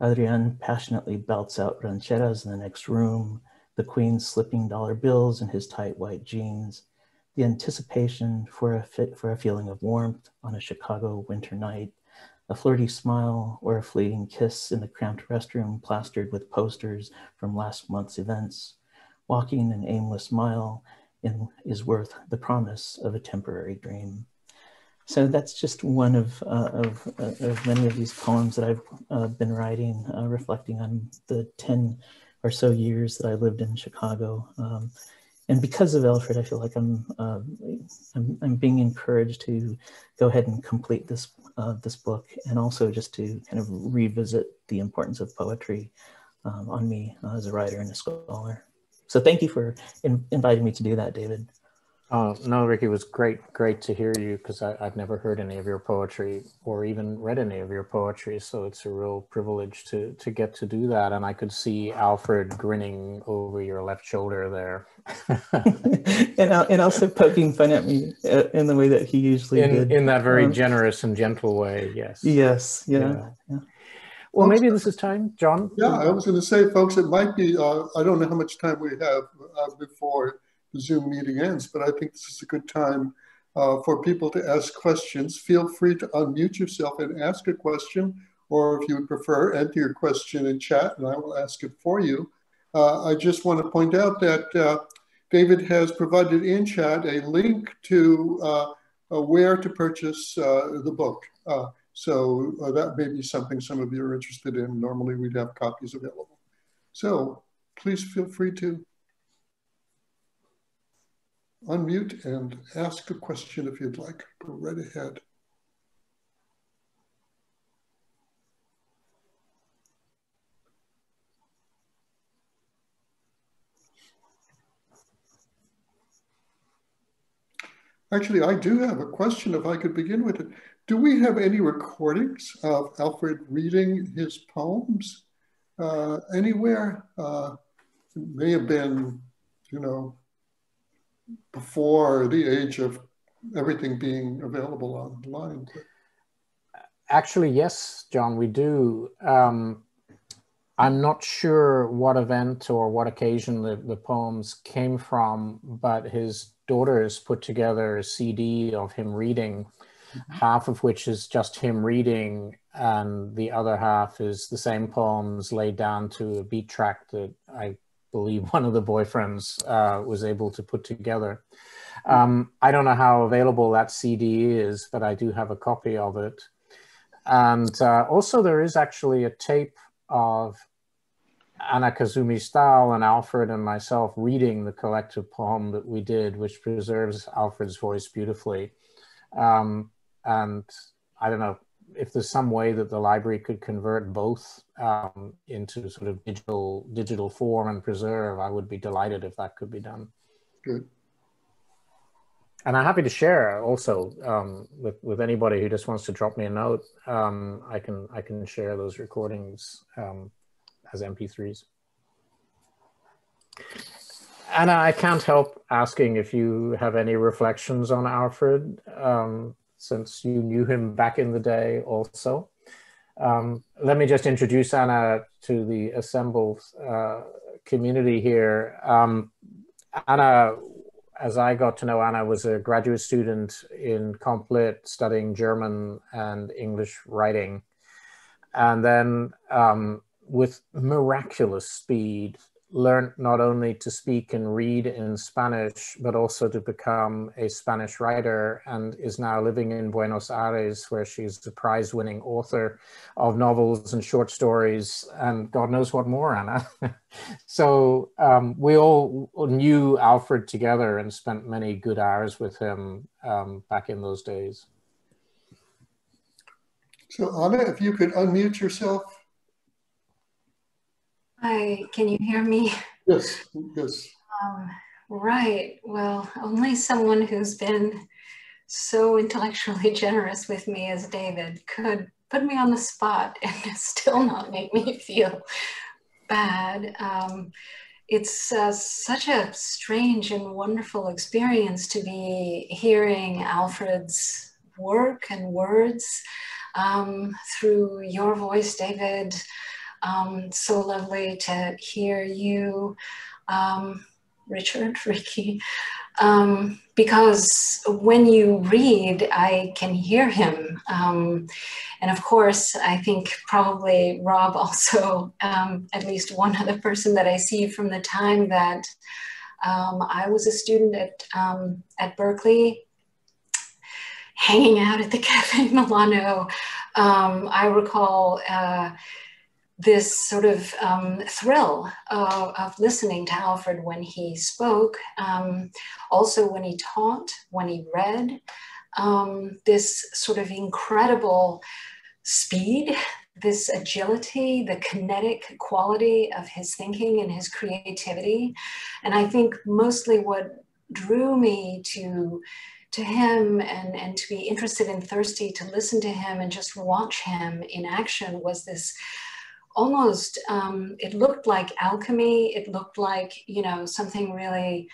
Adrian passionately belts out rancheras in the next room, the queen's slipping dollar bills in his tight white jeans, the anticipation for a fit for a feeling of warmth on a Chicago winter night, a flirty smile or a fleeting kiss in the cramped restroom plastered with posters from last month's events. Walking an aimless mile in, is worth the promise of a temporary dream. So that's just one of, uh, of, uh, of, many of these poems that I've uh, been writing, uh, reflecting on the 10 or so years that I lived in Chicago. Um, and because of Alfred, I feel like I'm, um, I'm, I'm, being encouraged to go ahead and complete this, uh, this book and also just to kind of revisit the importance of poetry um, on me uh, as a writer and a scholar. So thank you for in, inviting me to do that, David. Oh, no, Ricky, it was great, great to hear you because I've never heard any of your poetry or even read any of your poetry. So it's a real privilege to, to get to do that. And I could see Alfred grinning over your left shoulder there. *laughs* and, and also poking fun at me uh, in the way that he usually in, did. In that very um, generous and gentle way, yes. Yes, yeah. yeah. yeah. Well, maybe this is time, John. Yeah, I was going to say, folks, it might be, uh, I don't know how much time we have uh, before the Zoom meeting ends, but I think this is a good time uh, for people to ask questions. Feel free to unmute yourself and ask a question, or if you would prefer, enter your question in chat and I will ask it for you. Uh, I just want to point out that uh, David has provided in chat a link to uh, where to purchase the book. So uh, that may be something some of you are interested in. Normally we'd have copies available. So please feel free to unmute and ask a question if you'd like. Go right ahead. Actually, I do have a question if I could begin with it. Do we have any recordings of Alfred reading his poems uh, anywhere? Uh, it may have been, you know, before the age of everything being available online. Actually, yes, John, we do. Um, I'm not sure what event or what occasion the, the poems came from, but his daughters put together a CD of him reading mm-hmm. half of which is just him reading, and the other half is the same poems laid down to a beat track that I believe one of the boyfriends uh, was able to put together. Um, I don't know how available that CD is, but I do have a copy of it. And uh, also, there is actually a tape of Anna Kazumi Stahl and Alfred and myself reading the collective poem that we did, which preserves Alfred's voice beautifully. Um, and I don't know if there's some way that the library could convert both um, into sort of digital digital form and preserve. I would be delighted if that could be done. Good. And I'm happy to share also um, with with anybody who just wants to drop me a note. Um, I can I can share those recordings um, as MP3s. Anna, I can't help asking if you have any reflections on Alfred. Um, since you knew him back in the day also. Um, let me just introduce Anna to the assembled uh, community here. Um, Anna, as I got to know Anna, was a graduate student in Complit studying German and English writing. And then um, with miraculous speed, learned not only to speak and read in Spanish, but also to become a Spanish writer and is now living in Buenos Aires, where she's a prize winning author of novels and short stories and God knows what more, Anna. *laughs* so um, we all knew Alfred together and spent many good hours with him um, back in those days. So Anna, if you could unmute yourself. Hi, can you hear me? Yes, yes. Um, right. Well, only someone who's been so intellectually *laughs* generous with me as David could put me on the spot *laughs* and still not make me feel bad. Um, it's uh, such a strange and wonderful experience to be hearing Alfred's work and words um, through your voice, David. Um, so lovely to hear you, um, Richard, *laughs* Ricky, um, because when you read, I can hear him. Um, and of course, I think probably Rob *laughs* also, um, at least one other person that I see from the time that um, I was a student at, at Berkeley hanging out at the *laughs* Cafe Milano. Um, I recall uh, this sort of um, thrill of, of, listening to Alfred when he spoke, um, also when he taught, when he read, um, this sort of incredible speed, this agility, the kinetic quality of his thinking and his creativity. And I think mostly what drew me to to him and, and to be interested and thirsty to listen to him and just watch him in action was this almost um, it looked like alchemy. It looked like you know something really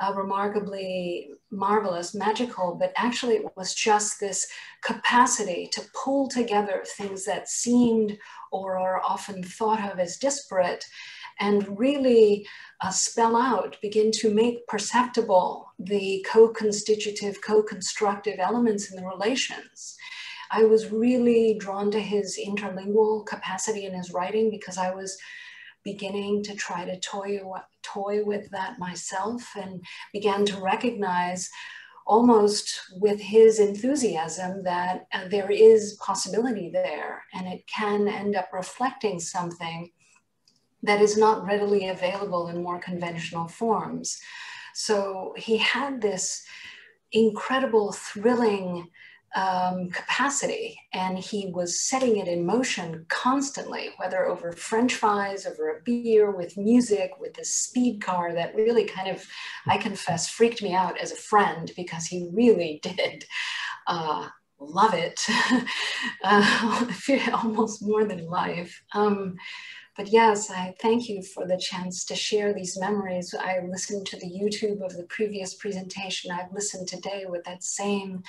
uh, remarkably marvelous magical but actually it was just this capacity to pull together things that seemed or are often thought of as disparate and really uh, spell out begin to make perceptible the co-constitutive co-constructive elements in the relations I was really drawn to his interlingual capacity in his writing because I was beginning to try to toy, toy with that myself and began to recognize almost with his enthusiasm that uh, there is possibility there and it can end up reflecting something that is not readily available in more conventional forms. So he had this incredible, thrilling um, capacity and he was setting it in motion constantly, whether over french fries, over a beer, with music, with this speed car that really kind of, I confess, freaked me out as a friend because he really *laughs* did uh, love it, *laughs* uh, *laughs* almost more than life. Um, but yes, I thank you for the chance to share these memories. I listened to the YouTube of the previous presentation. I've listened today with that same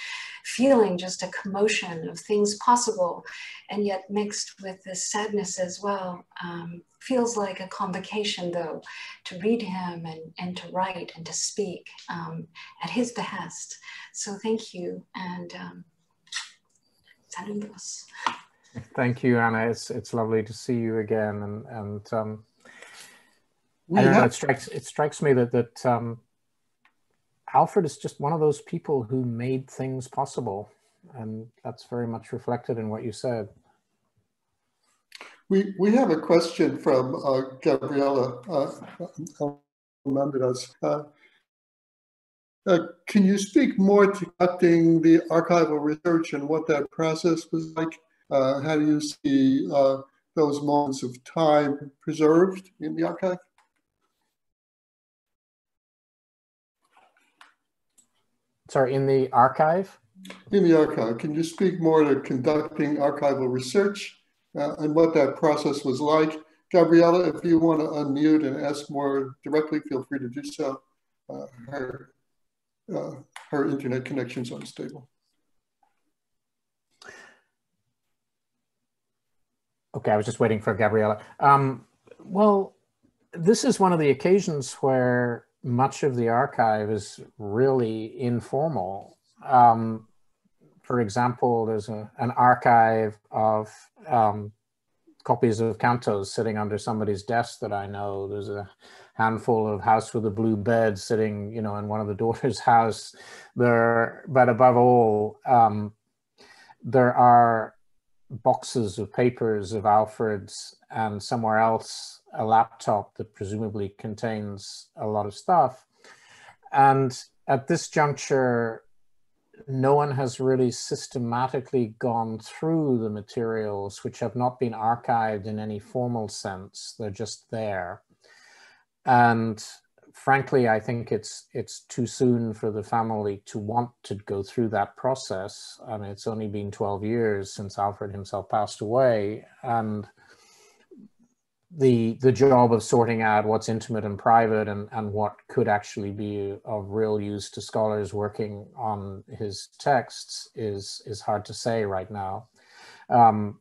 feeling, just a commotion of things possible, and yet mixed with this sadness as well. Um, feels like a convocation, though, to read him and, and to write and to speak um, at his behest. So thank you, and um, saludos. Thank you, Ana. It's it's lovely to see you again, and and um, I don't know. It strikes it strikes me that that um, Alfred is just one of those people who made things possible, and that's very much reflected in what you said. We we have a question from uh, Gabriela uh, uh, uh, can you speak more to conducting the archival research and what that process was like? Uh, how do you see uh, those moments of time preserved in the archive? Sorry, in the archive? In the archive. Can you speak more to conducting archival research uh, and what that process was like? Gabriella, if you want to unmute and ask more directly, feel free to do so. Uh, her, uh, her internet connection is unstable. Okay, I was just waiting for Gabriella. Um, well, this is one of the occasions where much of the archive is really informal. Um, for example, there's a, an archive of um, copies of cantos sitting under somebody's desk that I know. There's a handful of House with a Blue Bed sitting, you know, in one of the *laughs* daughter's house. There, but above all, um, there are boxes of papers of Alfred's and somewhere else a laptop that presumably contains a lot of stuff. And at this juncture, no one has really systematically gone through the materials which have not been archived in any formal sense. They're just there. And frankly, I think it's it's too soon for the family to want to go through that process. I mean, it's only been 12 years since Alfred himself passed away. And the the job of sorting out what's intimate and private and, and what could actually be of real use to scholars working on his texts is is hard to say right now. Um,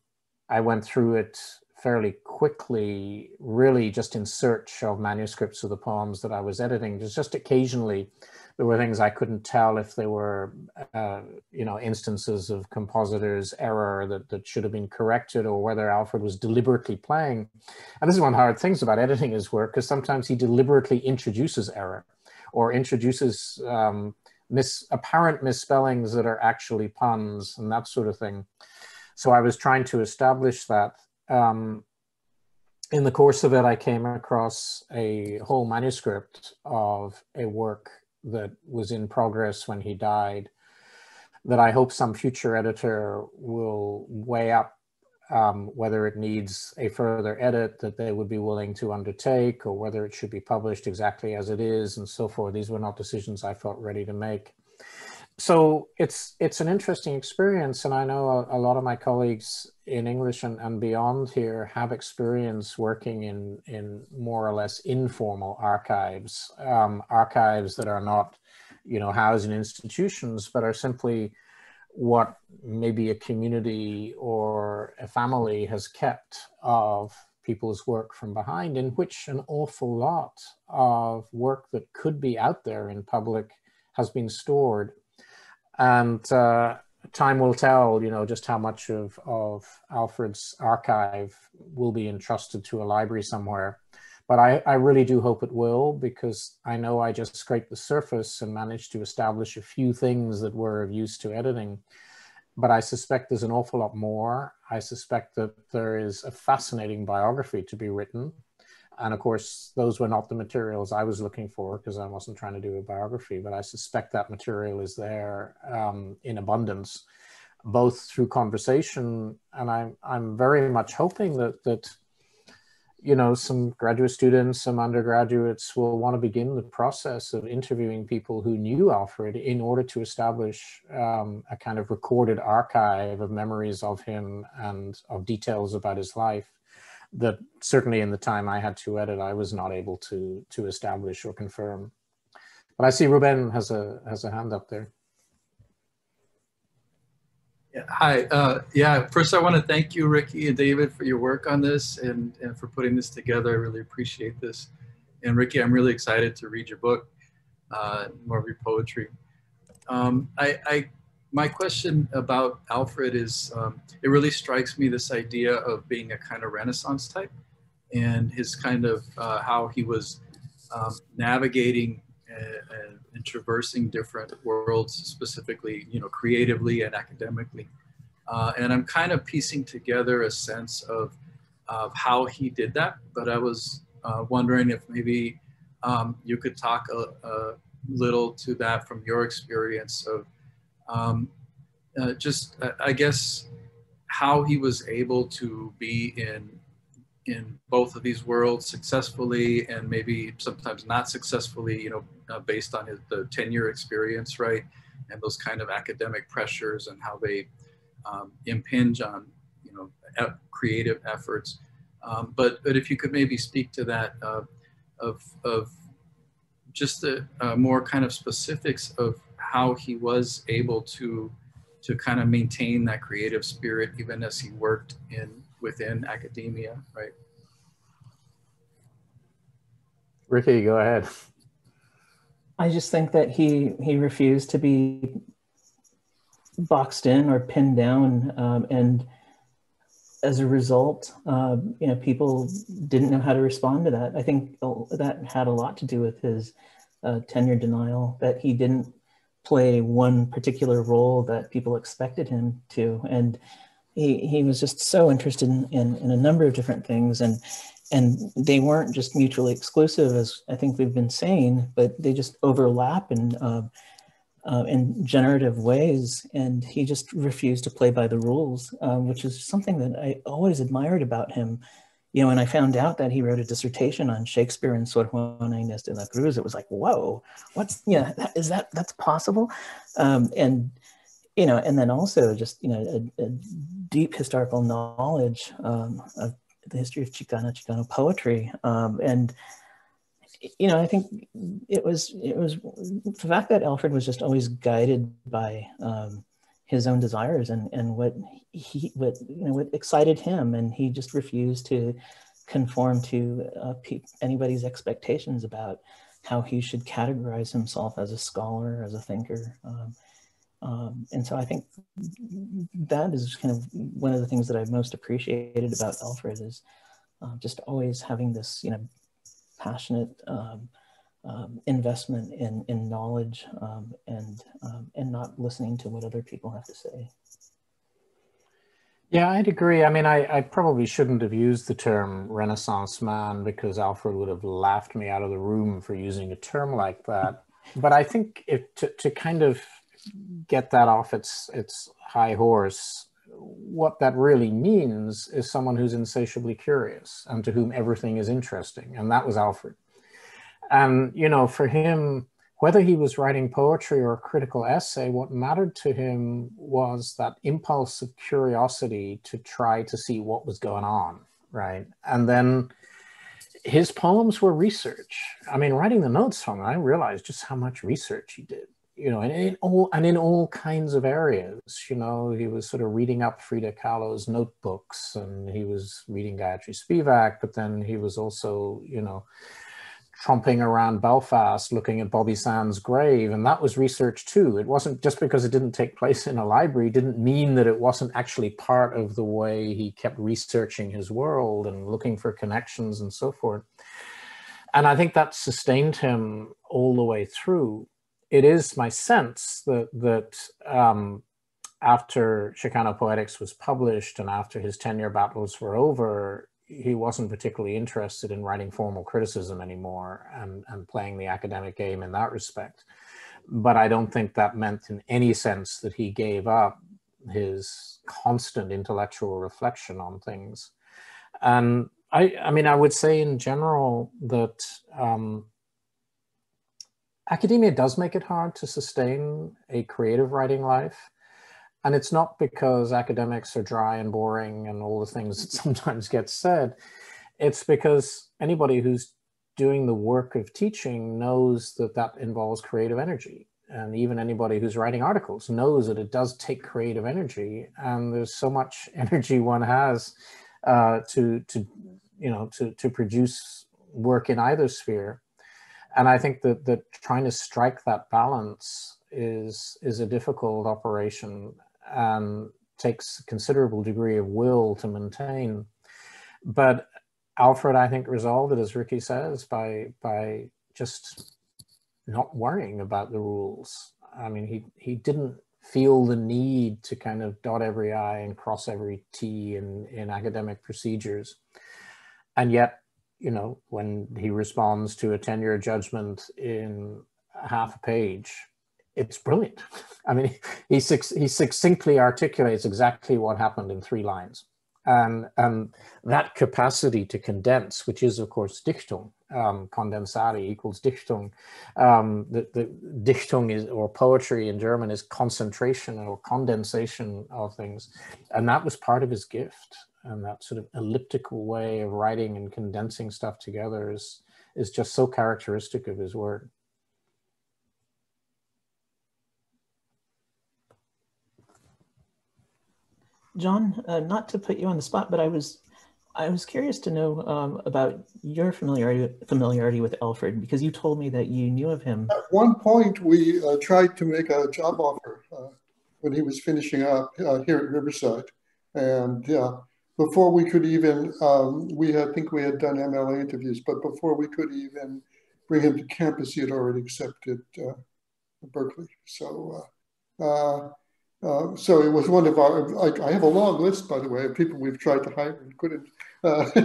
I went through it fairly quickly, really just in search of manuscripts of the poems that I was editing. Just just occasionally there were things I couldn't tell if they were, uh, you know, instances of compositor's error that, that should have been corrected or whether Alfred was deliberately playing. And this is one of the hard things about editing his work because sometimes he deliberately introduces error or introduces um, mis apparent misspellings that are actually puns and that sort of thing. So I was trying to establish that. Um, in the course of it, I came across a whole manuscript of a work that was in progress when he died that I hope some future editor will weigh up um, whether it needs a further edit that they would be willing to undertake or whether it should be published exactly as it is and so forth. These were not decisions I felt ready to make so it's it's an interesting experience and i know a, a, lot of my colleagues in english and, and beyond here have experience working in in more or less informal archives um, archives that are not you know housed in institutions but are simply what maybe a community or a family has kept of people's work from behind in which an awful lot of work that could be out there in public has been stored and uh, time will tell, you know, just how much of, of Alfred's archive will be entrusted to a library somewhere. But I, I really do hope it will because I know I just scraped the surface and managed to establish a few things that were of use to editing. But I suspect there's an awful lot more. I suspect that there is a fascinating biography to be written and of course, those were not the materials I was looking for because I wasn't trying to do a biography, but I suspect that material is there um, in abundance, both through conversation. And I'm, I'm very much hoping that, that, you know, some graduate students, some undergraduates will want to begin the process of interviewing people who knew Alfred in order to establish um, a kind of recorded archive of memories of him and of details about his life that certainly in the time I had to edit, I was not able to to establish or confirm. But I see Ruben has a has a hand up there. Yeah, hi. Uh, yeah, first I want to thank you, Ricky and David, for your work on this and, and for putting this together. I really appreciate this. And Ricky, I'm really excited to read your book, uh, more of your poetry. Um, I, I my question about Alfred is um, it really strikes me this idea of being a kind of Renaissance type and his kind of uh, how he was um, navigating and, and, traversing different worlds, specifically, you know, creatively and academically. Uh, and I'm kind of piecing together a sense of, of how he did that. But I was uh, wondering if maybe um, you could talk a, a little to that from your experience of um, uh, just uh, I guess how he was able to be in in both of these worlds successfully and maybe sometimes not successfully, you know, uh, based on his the tenure experience, right? And those kind of academic pressures and how they um, impinge on, you know, creative efforts. Um, but, but if you could maybe speak to that uh, of, of just the uh, more kind of specifics of how he was able to to kind of maintain that creative spirit even as he worked in within academia, right? Ricky, go ahead. I just think that he he refused to be boxed in or pinned down, um, and as a result, uh, you know, people didn't know how to respond to that. I think that had a lot to do with his uh, tenure denial, that he didn't play one particular role that people expected him to, and he he was just so interested in, in, in a number of different things, and and they weren't just mutually exclusive, as I think we've been saying, but they just overlap in, uh, uh, in generative ways. And he just refused to play by the rules, uh, which is something that I always admired about him. You know, when I found out that he wrote a dissertation on Shakespeare and Sor Juana Inés de la Cruz, it was like, whoa, what's, you know, that, is that, that's possible? Um, and, you know, and then also just, you know, a, a deep historical knowledge um, of the history of Chicana Chicano poetry, um, and you know, I think it was it was the fact that Alfred was just always guided by um, his own desires and and what he what you know what excited him, and he just refused to conform to uh, anybody's expectations about how he should categorize himself as a scholar, as a thinker. Um, um, and so I think that is kind of one of the things that I've most appreciated about Alfred is uh, just always having this, you know, passionate um, um, investment in, in knowledge um, and, um, and not listening to what other people have to say. Yeah, I'd agree. I mean, I, I probably shouldn't have used the term Renaissance man because Alfred would have laughed me out of the room for using a term like that. *laughs* But I think it, to, to kind of get that off its its high horse, what that really means is someone who's insatiably curious and to whom everything is interesting. And that was Alfred. And, you know, for him, whether he was writing poetry or a critical essay, what mattered to him was that impulse of curiosity to try to see what was going on, right? And then his poems were research. I mean, writing the notes from I realized just how much research he did you know, and in all and in all kinds of areas. You know, he was sort of reading up Frida Kahlo's notebooks, and he was reading Gayatri Spivak, but then he was also, you know, tromping around Belfast looking at Bobby Sands' grave, and that was research too. It wasn't just because it didn't take place in a library didn't mean that it wasn't actually part of the way he kept researching his world and looking for connections and so forth. And I think that sustained him all the way through it is my sense that that um, after Chicano Poetics was published and after his tenure battles were over, he wasn't particularly interested in writing formal criticism anymore and, and playing the academic game in that respect. But I don't think that meant in any sense that he gave up his constant intellectual reflection on things. And I, I mean, I would say in general that um, academia does make it hard to sustain a creative writing life. And it's not because academics are dry and boring and all the things that *laughs* sometimes get said. It's because anybody who's doing the work of teaching knows that that involves creative energy. And even anybody who's writing articles knows that it does take creative energy. And there's so much *laughs* energy one has uh, to, to, you know, to, to produce work in either sphere and I think that that trying to strike that balance is is a difficult operation and takes a considerable degree of will to maintain. But Alfred, I think, resolved it, as Ricky says, by by just not worrying about the rules. I mean, he he didn't feel the need to kind of dot every I and cross every T in, in academic procedures. And yet you know, when he responds to a tenure judgment in half a page, it's brilliant. *laughs* I mean, he, he succinctly articulates exactly what happened in three lines. And, and that capacity to condense, which is of course Dichtung, um, condensare equals Dichtung. Um, the, the Dichtung is, or poetry in German is concentration or condensation of things. And that was part of his gift and that sort of elliptical way of writing and condensing stuff together is is just so characteristic of his work. John, uh, not to put you on the spot, but I was I was curious to know um, about your familiarity familiarity with Alfred because you told me that you knew of him. At one point, we uh, tried to make a job offer uh, when he was finishing up uh, here at Riverside, and before we could even, um, we had, think we had done MLA interviews, but before we could even bring him to campus, he had already accepted uh, Berkeley. So uh, uh, so it was one of our, like, I have a long list, by the way, of people we've tried to hire and couldn't. Uh, *laughs*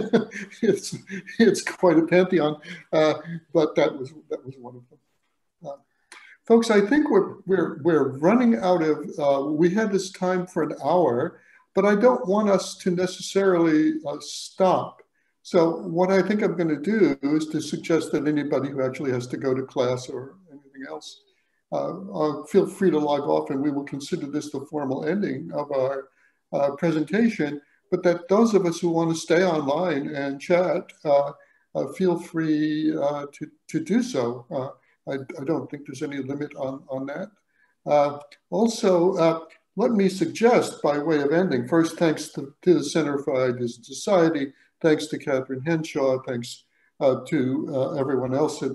it's, it's quite a pantheon, uh, but that was, that was one of them. Uh, folks, I think we're, we're, we're running out of, uh, we had this time for an hour, but I don't want us to necessarily stop. So what I think I'm going to do is to suggest that anybody who actually has to go to class or anything else uh, uh, feel free to log off and we will consider this the formal ending of our uh, presentation. But that those of us who want to stay online and chat, uh, uh, feel free uh, to, to do so. I, I, don't think there's any limit on, on that. also, let me suggest by way of ending, first, thanks to, to the Center for Ideas and Society, thanks to Catherine Henshaw, thanks to everyone else at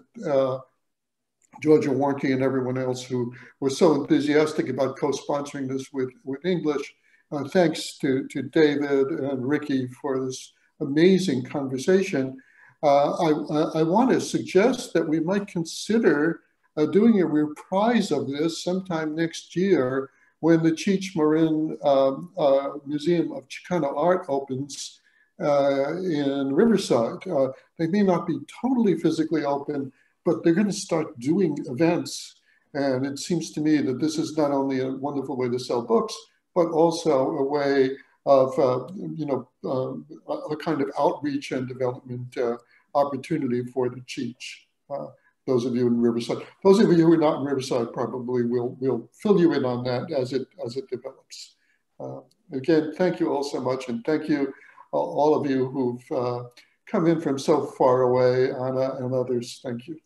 Georgia Warnke and everyone else who were so enthusiastic about co-sponsoring this with, with English. Uh, thanks to, to David and Ricky for this amazing conversation. Uh, I, I want to suggest that we might consider uh, doing a reprise of this sometime next year when the Cheech Marin um, uh, Museum of Chicano Art opens uh, in Riverside. Uh, they may not be totally physically open, but they're going to start doing events. And it seems to me that this is not only a wonderful way to sell books, but also a way of, uh, you know, uh, a kind of outreach and development uh, opportunity for the Cheech. Uh, those of you in Riverside, those of you who are not in Riverside probably will will fill you in on that as it as it develops. Uh, again, thank you all so much, and thank you all of you who've uh, come in from so far away, Ana and others. Thank you.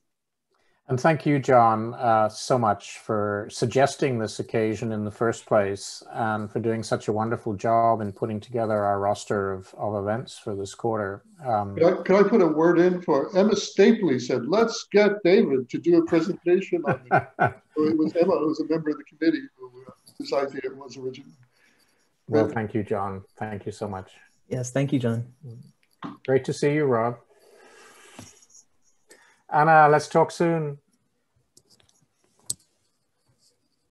And thank you, John, uh, so much for suggesting this occasion in the first place and for doing such a wonderful job in putting together our roster of, of events for this quarter. Um, could, I, could, I, put a word in for Emma Stapely said, let's get David to do a presentation on it. *laughs* it was Emma who was a member of the committee who, uh, whose idea was originally. Well, thank you, John. Thank you so much. Yes, thank you, John. Great to see you, Rob. Ana, let's talk soon.